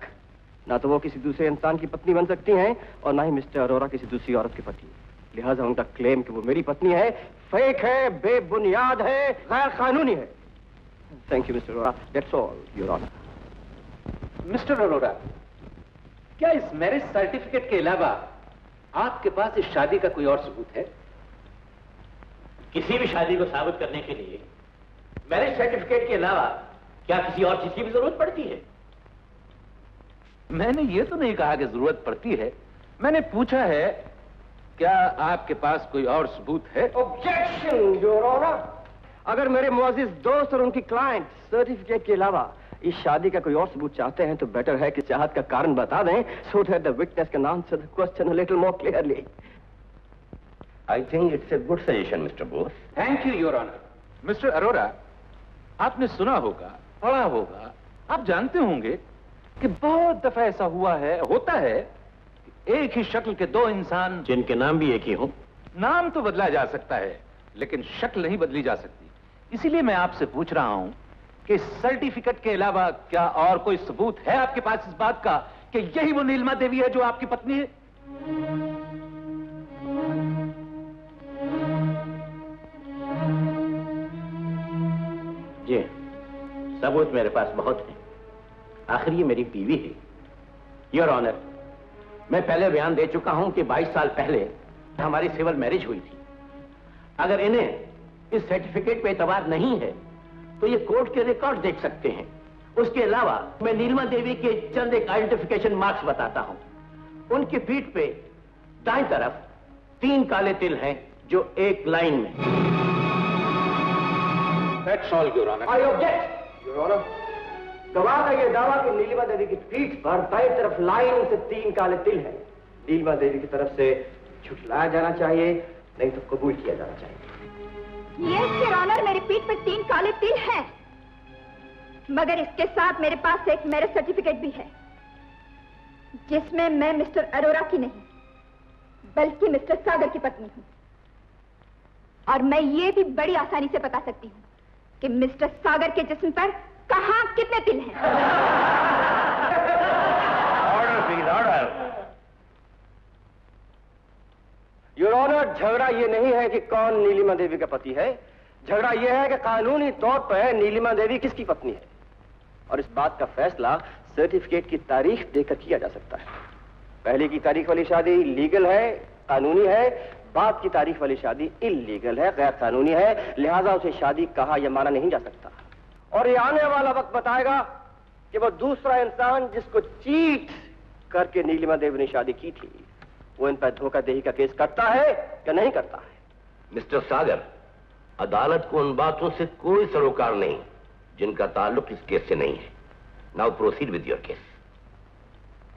ना तो वो किसी दूसरे इंसान की पत्नी बन सकती हैं और ना ही मिस्टर अरोरा किसी दूसरी औरत की पत्नी लिहाजा उनका क्लेम कि वो मेरी पत्नी है फेक है, बेबुनियाद है गैर कानूनी है। Thank you Mr Arora that's all your honour Mr Arora क्या इस मैरिज सर्टिफिकेट के अलावा आपके पास इस शादी का कोई और सबूत है? किसी भी शादी को साबित करने के लिए मैरिज सर्टिफिकेट के अलावा क्या किसी और चीज़ की भी ज़रूरत पड़ती है? मैंने ये तो नहीं कहा कि ज़रूरत पड़ती है। मैंने पूछा है क्या आपके पास कोई और सबूत है? ऑब्जेक्शन योर ऑनर अगर मेरे मुआजिज दोस्त और उनकी क्लाइंट सर्टिफिकेट के अलावा इस शादी का कोई और सबूत चाहते हैं तो बेटर है कि चाहत का कारण बता दें। So that the witness can answer the question little more clearly I think it's a good suggestion Mr Bose thank you your honour Mr Arora आपने सुना होगा पढ़ा होगा आप जानते होंगे कि बहुत दफ़ा ऐसा हुआ है होता है कि एक ही शक्ल के दो इंसान जिनके नाम भी एक ही हो। नाम तो बदला जा सकता है लेकिन शक्ल नहीं बदली जा सकती। इसीलिए मैं आपसे पूछ रहा हूँ कि सर्टिफिकेट के अलावा क्या और कोई सबूत है आपके पास इस बात का कि यही वो नीलमा देवी है जो आपकी पत्नी है? जी सबूत मेरे पास बहुत है। आखिर ये मेरी बीवी है। योर ऑनर मैं पहले बयान दे चुका हूँ कि 22 साल पहले हमारी सिविल मैरिज हुई थी। अगर इन्हें इस सर्टिफिकेट पे एतबार नहीं है तो ये कोर्ट के रिकॉर्ड देख सकते हैं। उसके अलावा मैं नीलमा देवी के चंद एक आइडेंटिफिकेशन मार्क्स बताता हूँ। उनकी पीठ पे दाएँ तरफ़ तीन काले तिल हैं जो एक लाइन में That's all, Your Honor. I object, Your Honor. गवाह का यह दावा कि नीलिमा देवी की पीठ पर दाएँ तरफ़ लाइन से तीन काले तिल है। नीलिमा देवी की तरफ़ से झुठलाया जाना चाहिए नहीं तो कबूल किया जाना चाहिए। यस योर ऑनर मेरी पीठ पर तीन काले तिल हैं। मगर इसके साथ मेरे पास एक मैरिज सर्टिफिकेट भी है जिसमें मैं मिस्टर अरोरा की नहीं बल्कि मिस्टर सागर की पत्नी हूँ। और मैं ये भी बड़ी आसानी से बता सकती हूँ कि मिस्टर सागर के जिस्म पर कहाँ कितने तिल हैं? Order please order your honour झगड़ा ये नहीं है कि कौन नीलिमा देवी का पति है। झगड़ा यह है कि कानूनी तौर पर नीलिमा देवी किसकी पत्नी है। और इस बात का फैसला सर्टिफिकेट की तारीख देकर किया जा सकता है। पहले की तारीख वाली शादी लीगल है, कानूनी है बाद की तारीख वाली शादी इलीगल है गैर कानूनी है लिहाजा उसे शादी कहा या माना नहीं जा सकता। और ये आने वाला वक्त बताएगा कि वो दूसरा इंसान जिसको चीट करके नीलिमा देवी ने शादी की थी वो इन पर धोखाधड़ी का केस करता है या नहीं करता है? मिस्टर सागर अदालत को उन बातों से कोई सरोकार नहीं जिनका ताल्लुक इस केस से नहीं है। Now proceed with your case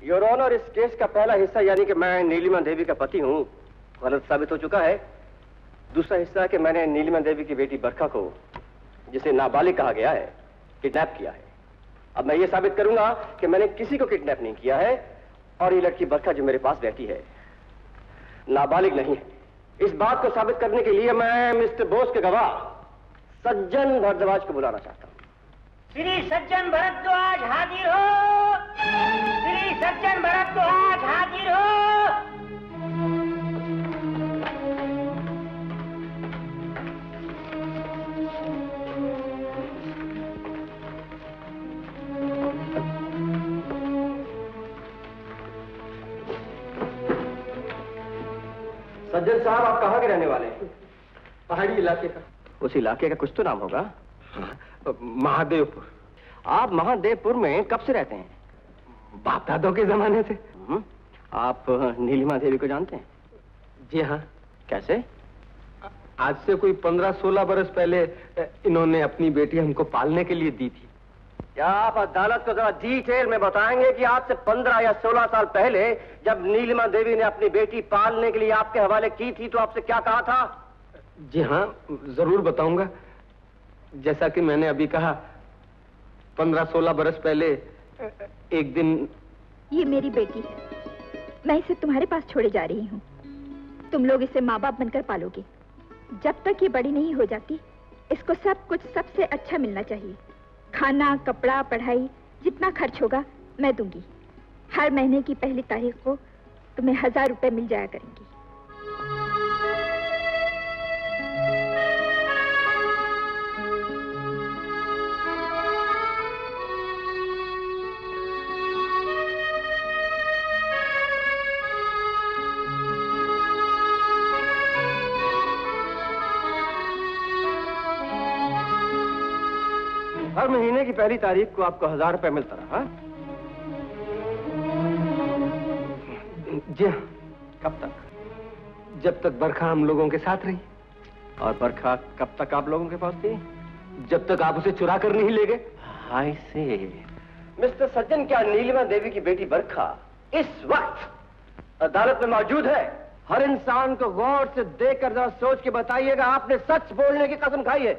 your honour इस केस का पहला हिस्सा यानी कि मैं नीलिमा देवी का पति हूँ। गलत साबित हो चुका है। दूसरा हिस्सा कि मैंने नीलिमा देवी की बेटी बरखा को, जिसे नाबालिग कहा गया है, किडनैप किया है। अब मैं ये साबित करूँगा कि मैंने किसी को किडनैप नहीं किया है और ये लड़की बरखा जो मेरे पास बैठी है, नाबालिग नहीं है। इस बात को साबित करने के लिए मैं मिस्टर बोस के गवाह, सज्जन भरद्वाज को बुलाना चाहता हूँ। श्री सज्जन भरद्वाज हाजिर हो! श्री सज्जन भरद्वाज हाजिर हो! सज्जन साहब आप कहाँ के रहने वाले हैं? पहाड़ी इलाके का। उस इलाके का कुछ तो नाम होगा। महादेवपुर। आप महादेवपुर में कब से रहते हैं? बाप दादों के जमाने से। आप नीलिमा देवी को जानते हैं? जी हाँ। कैसे? आज से कोई पंद्रह सोलह बरस पहले इन्होंने अपनी बेटी हमको पालने के लिए दी थी। क्या आप अदालत को जरा डिटेल में बताएँगे कि आज से पंद्रह या सोलह साल पहले जब नीलिमा देवी ने अपनी बेटी पालने के लिए आपके हवाले की थी तो आपसे क्या कहा था? जी हाँ ज़रूर बताऊँगा। जैसा कि मैंने अभी कहा पंद्रह सोलह बरस पहले एक दिन ये मेरी बेटी है। मैं इसे तुम्हारे पास छोड़े जा रही हूँ। तुम लोग इसे माँ बाप बनकर पालोगे। जब तक ये बड़ी नहीं हो जाती इसको सब कुछ सबसे अच्छा मिलना चाहिए। खाना, कपड़ा, पढ़ाई, जितना खर्च होगा मैं दूँगी। हर महीने की पहली तारीख को तुम्हें हज़ार रुपए मिल जाया करेंगी। पहली तारीख को आपको हज़ार रुपए मिलता रहा जी हाँ कब तक? जब तक बरखा हम लोगों के साथ रही। और बरखा कब तक आप लोगों के पास थी? जब तक आप उसे चुरा कर नहीं ले गए। आई से। मिस्टर सज्जन क्या नीलिमा देवी की बेटी बरखा इस वक्त अदालत में मौजूद है? हर इंसान को गौर से देखकर जरा सोच के बताइएगा आपने सच बोलने की कसम खाई है।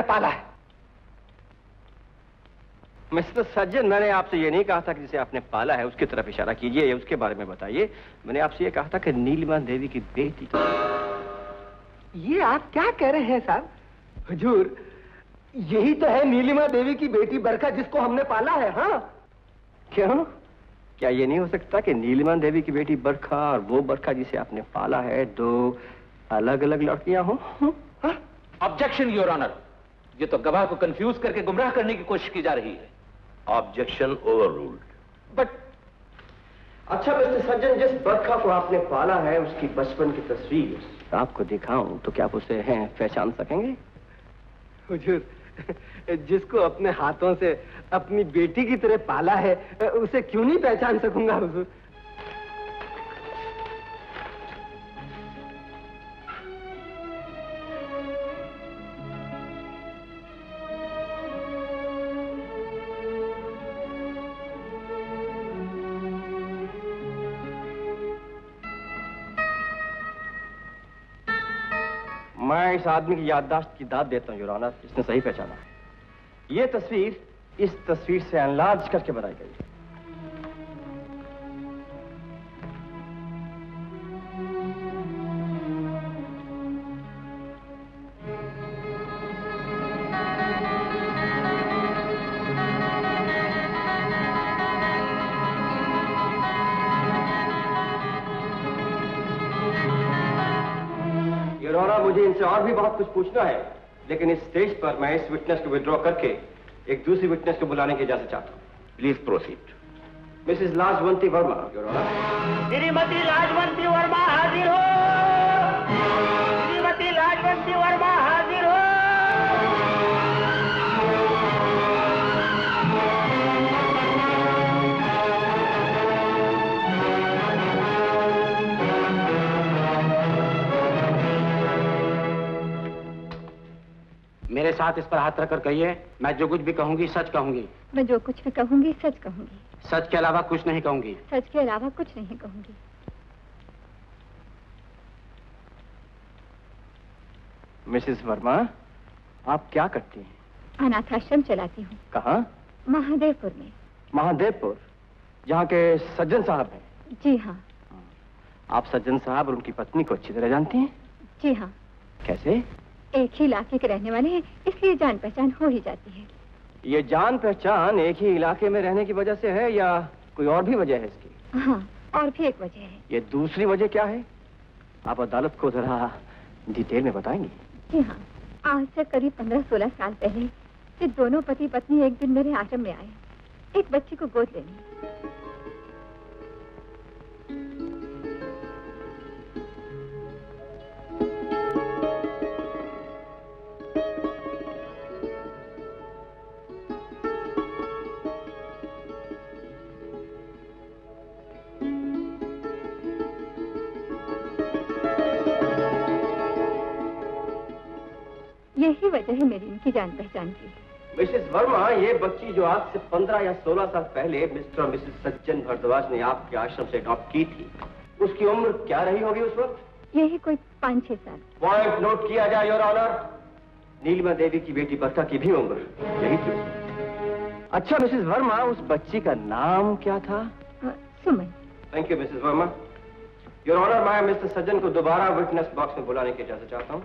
हमने पाला है। मिस्टर सज्जन मैंने आपसे ये नहीं कहा था कि जिसे आपने पाला है उसकी तरफ़ इशारा कीजिए या उसके बारे में बताइए। मैंने आपसे ये कहा था कि नीलिमा देवी की बेटी ये आप क्या कह रहे हैं साहब? हुजूर यही तो है नीलिमा देवी की बेटी बरखा जिसको हमने पाला है हाँ? क्यों? क्या ये नहीं हो सकता कि नीलिमा देवी की बेटी बरखा और वो बरखा जिसे आपने पाला है दो अलग अलग लड़कियाँ हो? ऑब्जेक्शन योर ऑनर ये तो गवाह को कंफ्यूज करके गुमराह करने की कोशिश की जा रही है। ऑब्जेक्शन ओवर रूल्ड बट अच्छा मिस्टर सज्जन जिस बरखा को आपने पाला है उसकी बचपन की तस्वीर। आपको दिखाऊँ तो क्या आप उसे हैं पहचान सकेंगे? हुजूर जिसको अपने हाथों से अपनी बेटी की तरह पाला है उसे क्यों नहीं पहचान सकूँगा हुजूर? मैं इस आदमी की याददाश्त की दाद देता हूँ यूराना इसने सही पहचाना। ये तस्वीर इस तस्वीर से अनलाज करके बनाई गई है। कुछ पूछना है लेकिन इस स्टेज पर मैं इस विटनेस को विद्रॉ करके एक दूसरी विटनेस को बुलाने की इजाज़त चाहता हूँ। Please proceed Mrs Lajwanti Verma Shrimati Lajwanti Verma हाजिर हो। मेरे साथ इस पर हाथ रखकर कहिए मैं जो कुछ भी कहूँगी सच कहूँगी। मैं जो कुछ भी कहूँगी सच कहूँगी। सच के अलावा कुछ नहीं कहूँगी। सच के अलावा कुछ नहीं कहूँगी। मिसेस वर्मा आप क्या करती हैं? अनाथ आश्रम चलाती हूँ। कहाँ? महादेवपुर में। महादेवपुर? जहाँ के सज्जन साहब हैं। जी हाँ। आप सज्जन साहब और उनकी पत्नी को अच्छी तरह जानती हैं? जी हाँ। कैसे? एक ही इलाके के रहने वाले हैं इसलिए जान पहचान हो ही जाती है। ये जान पहचान एक ही इलाके में रहने की वजह से है या कोई और भी वजह है इसकी? हाँ और भी एक वजह है। ये दूसरी वजह क्या है? आप अदालत को जरा डिटेल में बताएँगी? जी हाँ आज से करीब पंद्रह सोलह साल पहले ये दोनों पति पत्नी एक दिन मेरे आश्रम में आए। एक बच्ची को गोद लेने वजह है मेरी इनकी जान पहचान की। मिसेस वर्मा ये बच्ची जो आज से पंद्रह या सोलह साल पहले मिस्टर और मिसेस सज्जन भरद्वाज ने आपके आश्रम से अडॉप्ट की थी उसकी उम्र क्या रही होगी उस वक्त? यही कोई पाँच छह साल। पॉइंट नोट किया जाए योर ऑनर नीलिमा देवी की बेटी बरखा की भी उम्र यही थी अच्छा मिसेस वर्मा उस बच्ची का नाम क्या था? Suman. Thank you Mrs Verma. Your honour मैं मिस्टर सज्जन को दोबारा विटनेस बॉक्स में बुलाने की इजाज़त चाहता हूँ।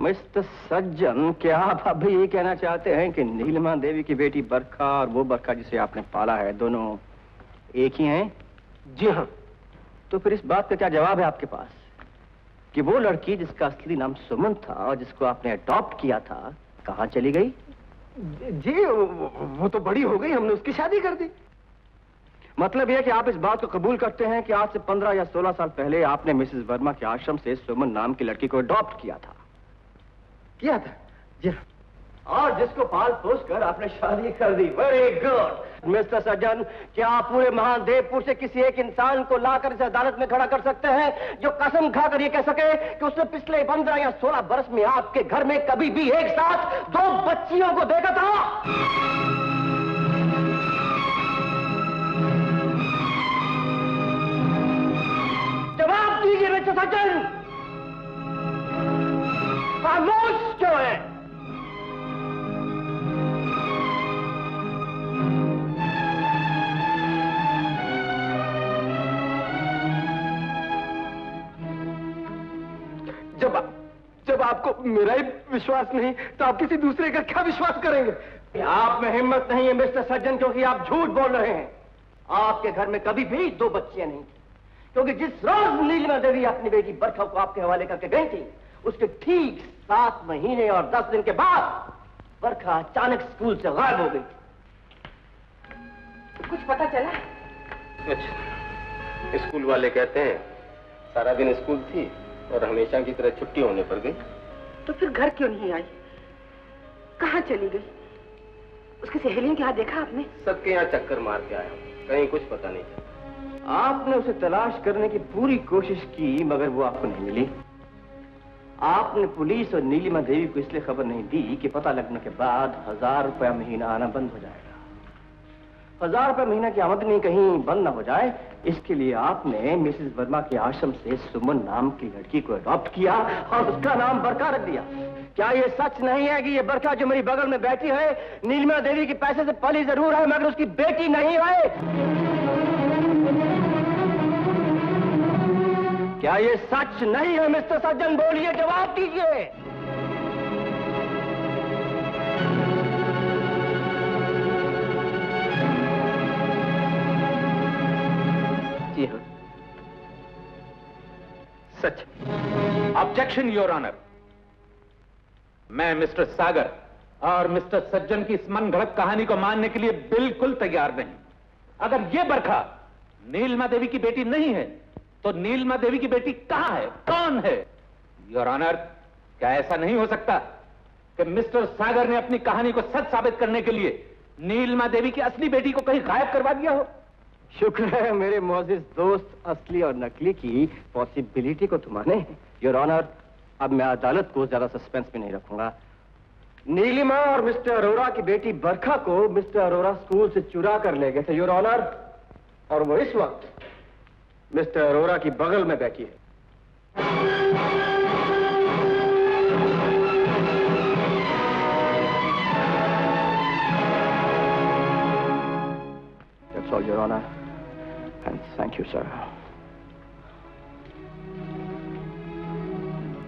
मिस्टर सज्जन क्या आप अभी ये कहना चाहते हैं कि नीलमा देवी की बेटी बरखा और वो बरखा जिसे आपने पाला है दोनों एक ही हैं? जी हाँ। तो फिर इस बात का क्या जवाब है आपके पास? कि वो लड़की जिसका असली नाम सुमन था और जिसको आपने अडॉप्ट किया था कहाँ चली गई? जी वो, तो बड़ी हो गई हमने उसकी शादी कर दी। मतलब यह कि आप इस बात को कबूल करते हैं कि आज से पंद्रह या सोलह साल पहले आपने मिसेस वर्मा के आश्रम से सुमन नाम की लड़की को अडॉप्ट किया था। किया था? जी और जिसको पाल पोस कर आपने शादी कर दी। वेरी गुड मिस्टर सज्जन क्या आप पूरे महादेवपुर से किसी एक इंसान को लाकर इस अदालत में खड़ा कर सकते हैं, जो कसम खाकर ये कह सके कि उसने पिछले पंद्रह या सोलह बरस में आपके घर में कभी भी एक साथ दो बच्चियों को देखा था? जवाब दीजिए मिस्टर सज्जन खामोश क्यों है? जब जब आपको मेरा ही विश्वास नहीं तो आप किसी दूसरे का क्या विश्वास करेंगे? आप में हिम्मत नहीं है, मिस्टर सज्जन क्योंकि आप झूठ बोल रहे हैं। आपके घर में कभी भी दो बच्चियाँ नहीं थी। क्योंकि जिस रोज नीलिमा देवी अपनी बेटी बरखा को आपके हवाले करके गई थी उसके ठीक सात महीने और दस दिन के बाद बरखा अचानक स्कूल से गायब हो गई। कुछ पता चला? अच्छा। स्कूल वाले कहते हैं सारा दिन स्कूल थी और हमेशा की तरह छुट्टी होने पर गई। तो फिर घर क्यों नहीं आई? कहाँ चली गई? उसकी सहेलियों के यहाँ देखा आपने? सबके यहाँ चक्कर मार के आया कहीं कुछ पता नहीं चला। आपने उसे तलाश करने की पूरी कोशिश की मगर वो आपको नहीं मिली। आपने पुलिस और नीलिमा देवी को इसलिए खबर नहीं दी कि पता लगने के बाद हज़ार रुपया महीना आना बंद हो जाएगा। हज़ार रुपया महीना की आमदनी कहीं बंद ना हो जाए, इसके लिए आपने मिसेस वर्मा के आश्रम से सुमन नाम की लड़की को अडॉप्ट किया और उसका नाम बरका रख दिया। क्या ये सच नहीं है कि ये बरका जो मेरी बगल में बैठी है, नीलिमा देवी के पैसे से पली ज़रूर है, मगर उसकी बेटी नहीं है? क्या ये सच नहीं है, मिस्टर सज्जन? बोलिए, जवाब दीजिए। जी हाँ। सच। ऑब्जेक्शन योर ऑनर मैं मिस्टर सागर और मिस्टर सज्जन की इस मन घड़त कहानी को मानने के लिए बिल्कुल तैयार नहीं। अगर ये बरखा नीलमा देवी की बेटी नहीं है तो नीलमा देवी की बेटी कहाँ है? कौन है? योर ऑनर क्या ऐसा नहीं हो सकता कि मिस्टर सागर ने अपनी कहानी को सच साबित करने के लिए नीलमा देवी की असली बेटी को कहीं गायब करवा दिया हो? शुक्र है मेरे मोजिज दोस्त असली और नकली की पॉसिबिलिटी को तुम्हारे योर ऑनर अब मैं अदालत को ज़्यादा सस्पेंस में नहीं रखूँगा। नीलिमा और मिस्टर अरोरा की बेटी बरखा को मिस्टर अरोरा स्कूल से चुरा कर ले गए थे योर ऑनर और वो इस वक्त मिस्टर अरोरा की बगल में बैठी है That's all, Your Honor. And thank you, sir.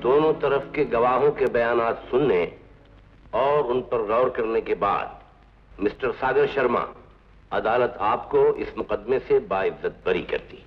दोनों तरफ़ के गवाहों के बयानात सुनने और उन पर गौर करने के बाद मिस्टर सागर शर्मा अदालत आपको इस मुकदमे से बाइज्जत बरी करती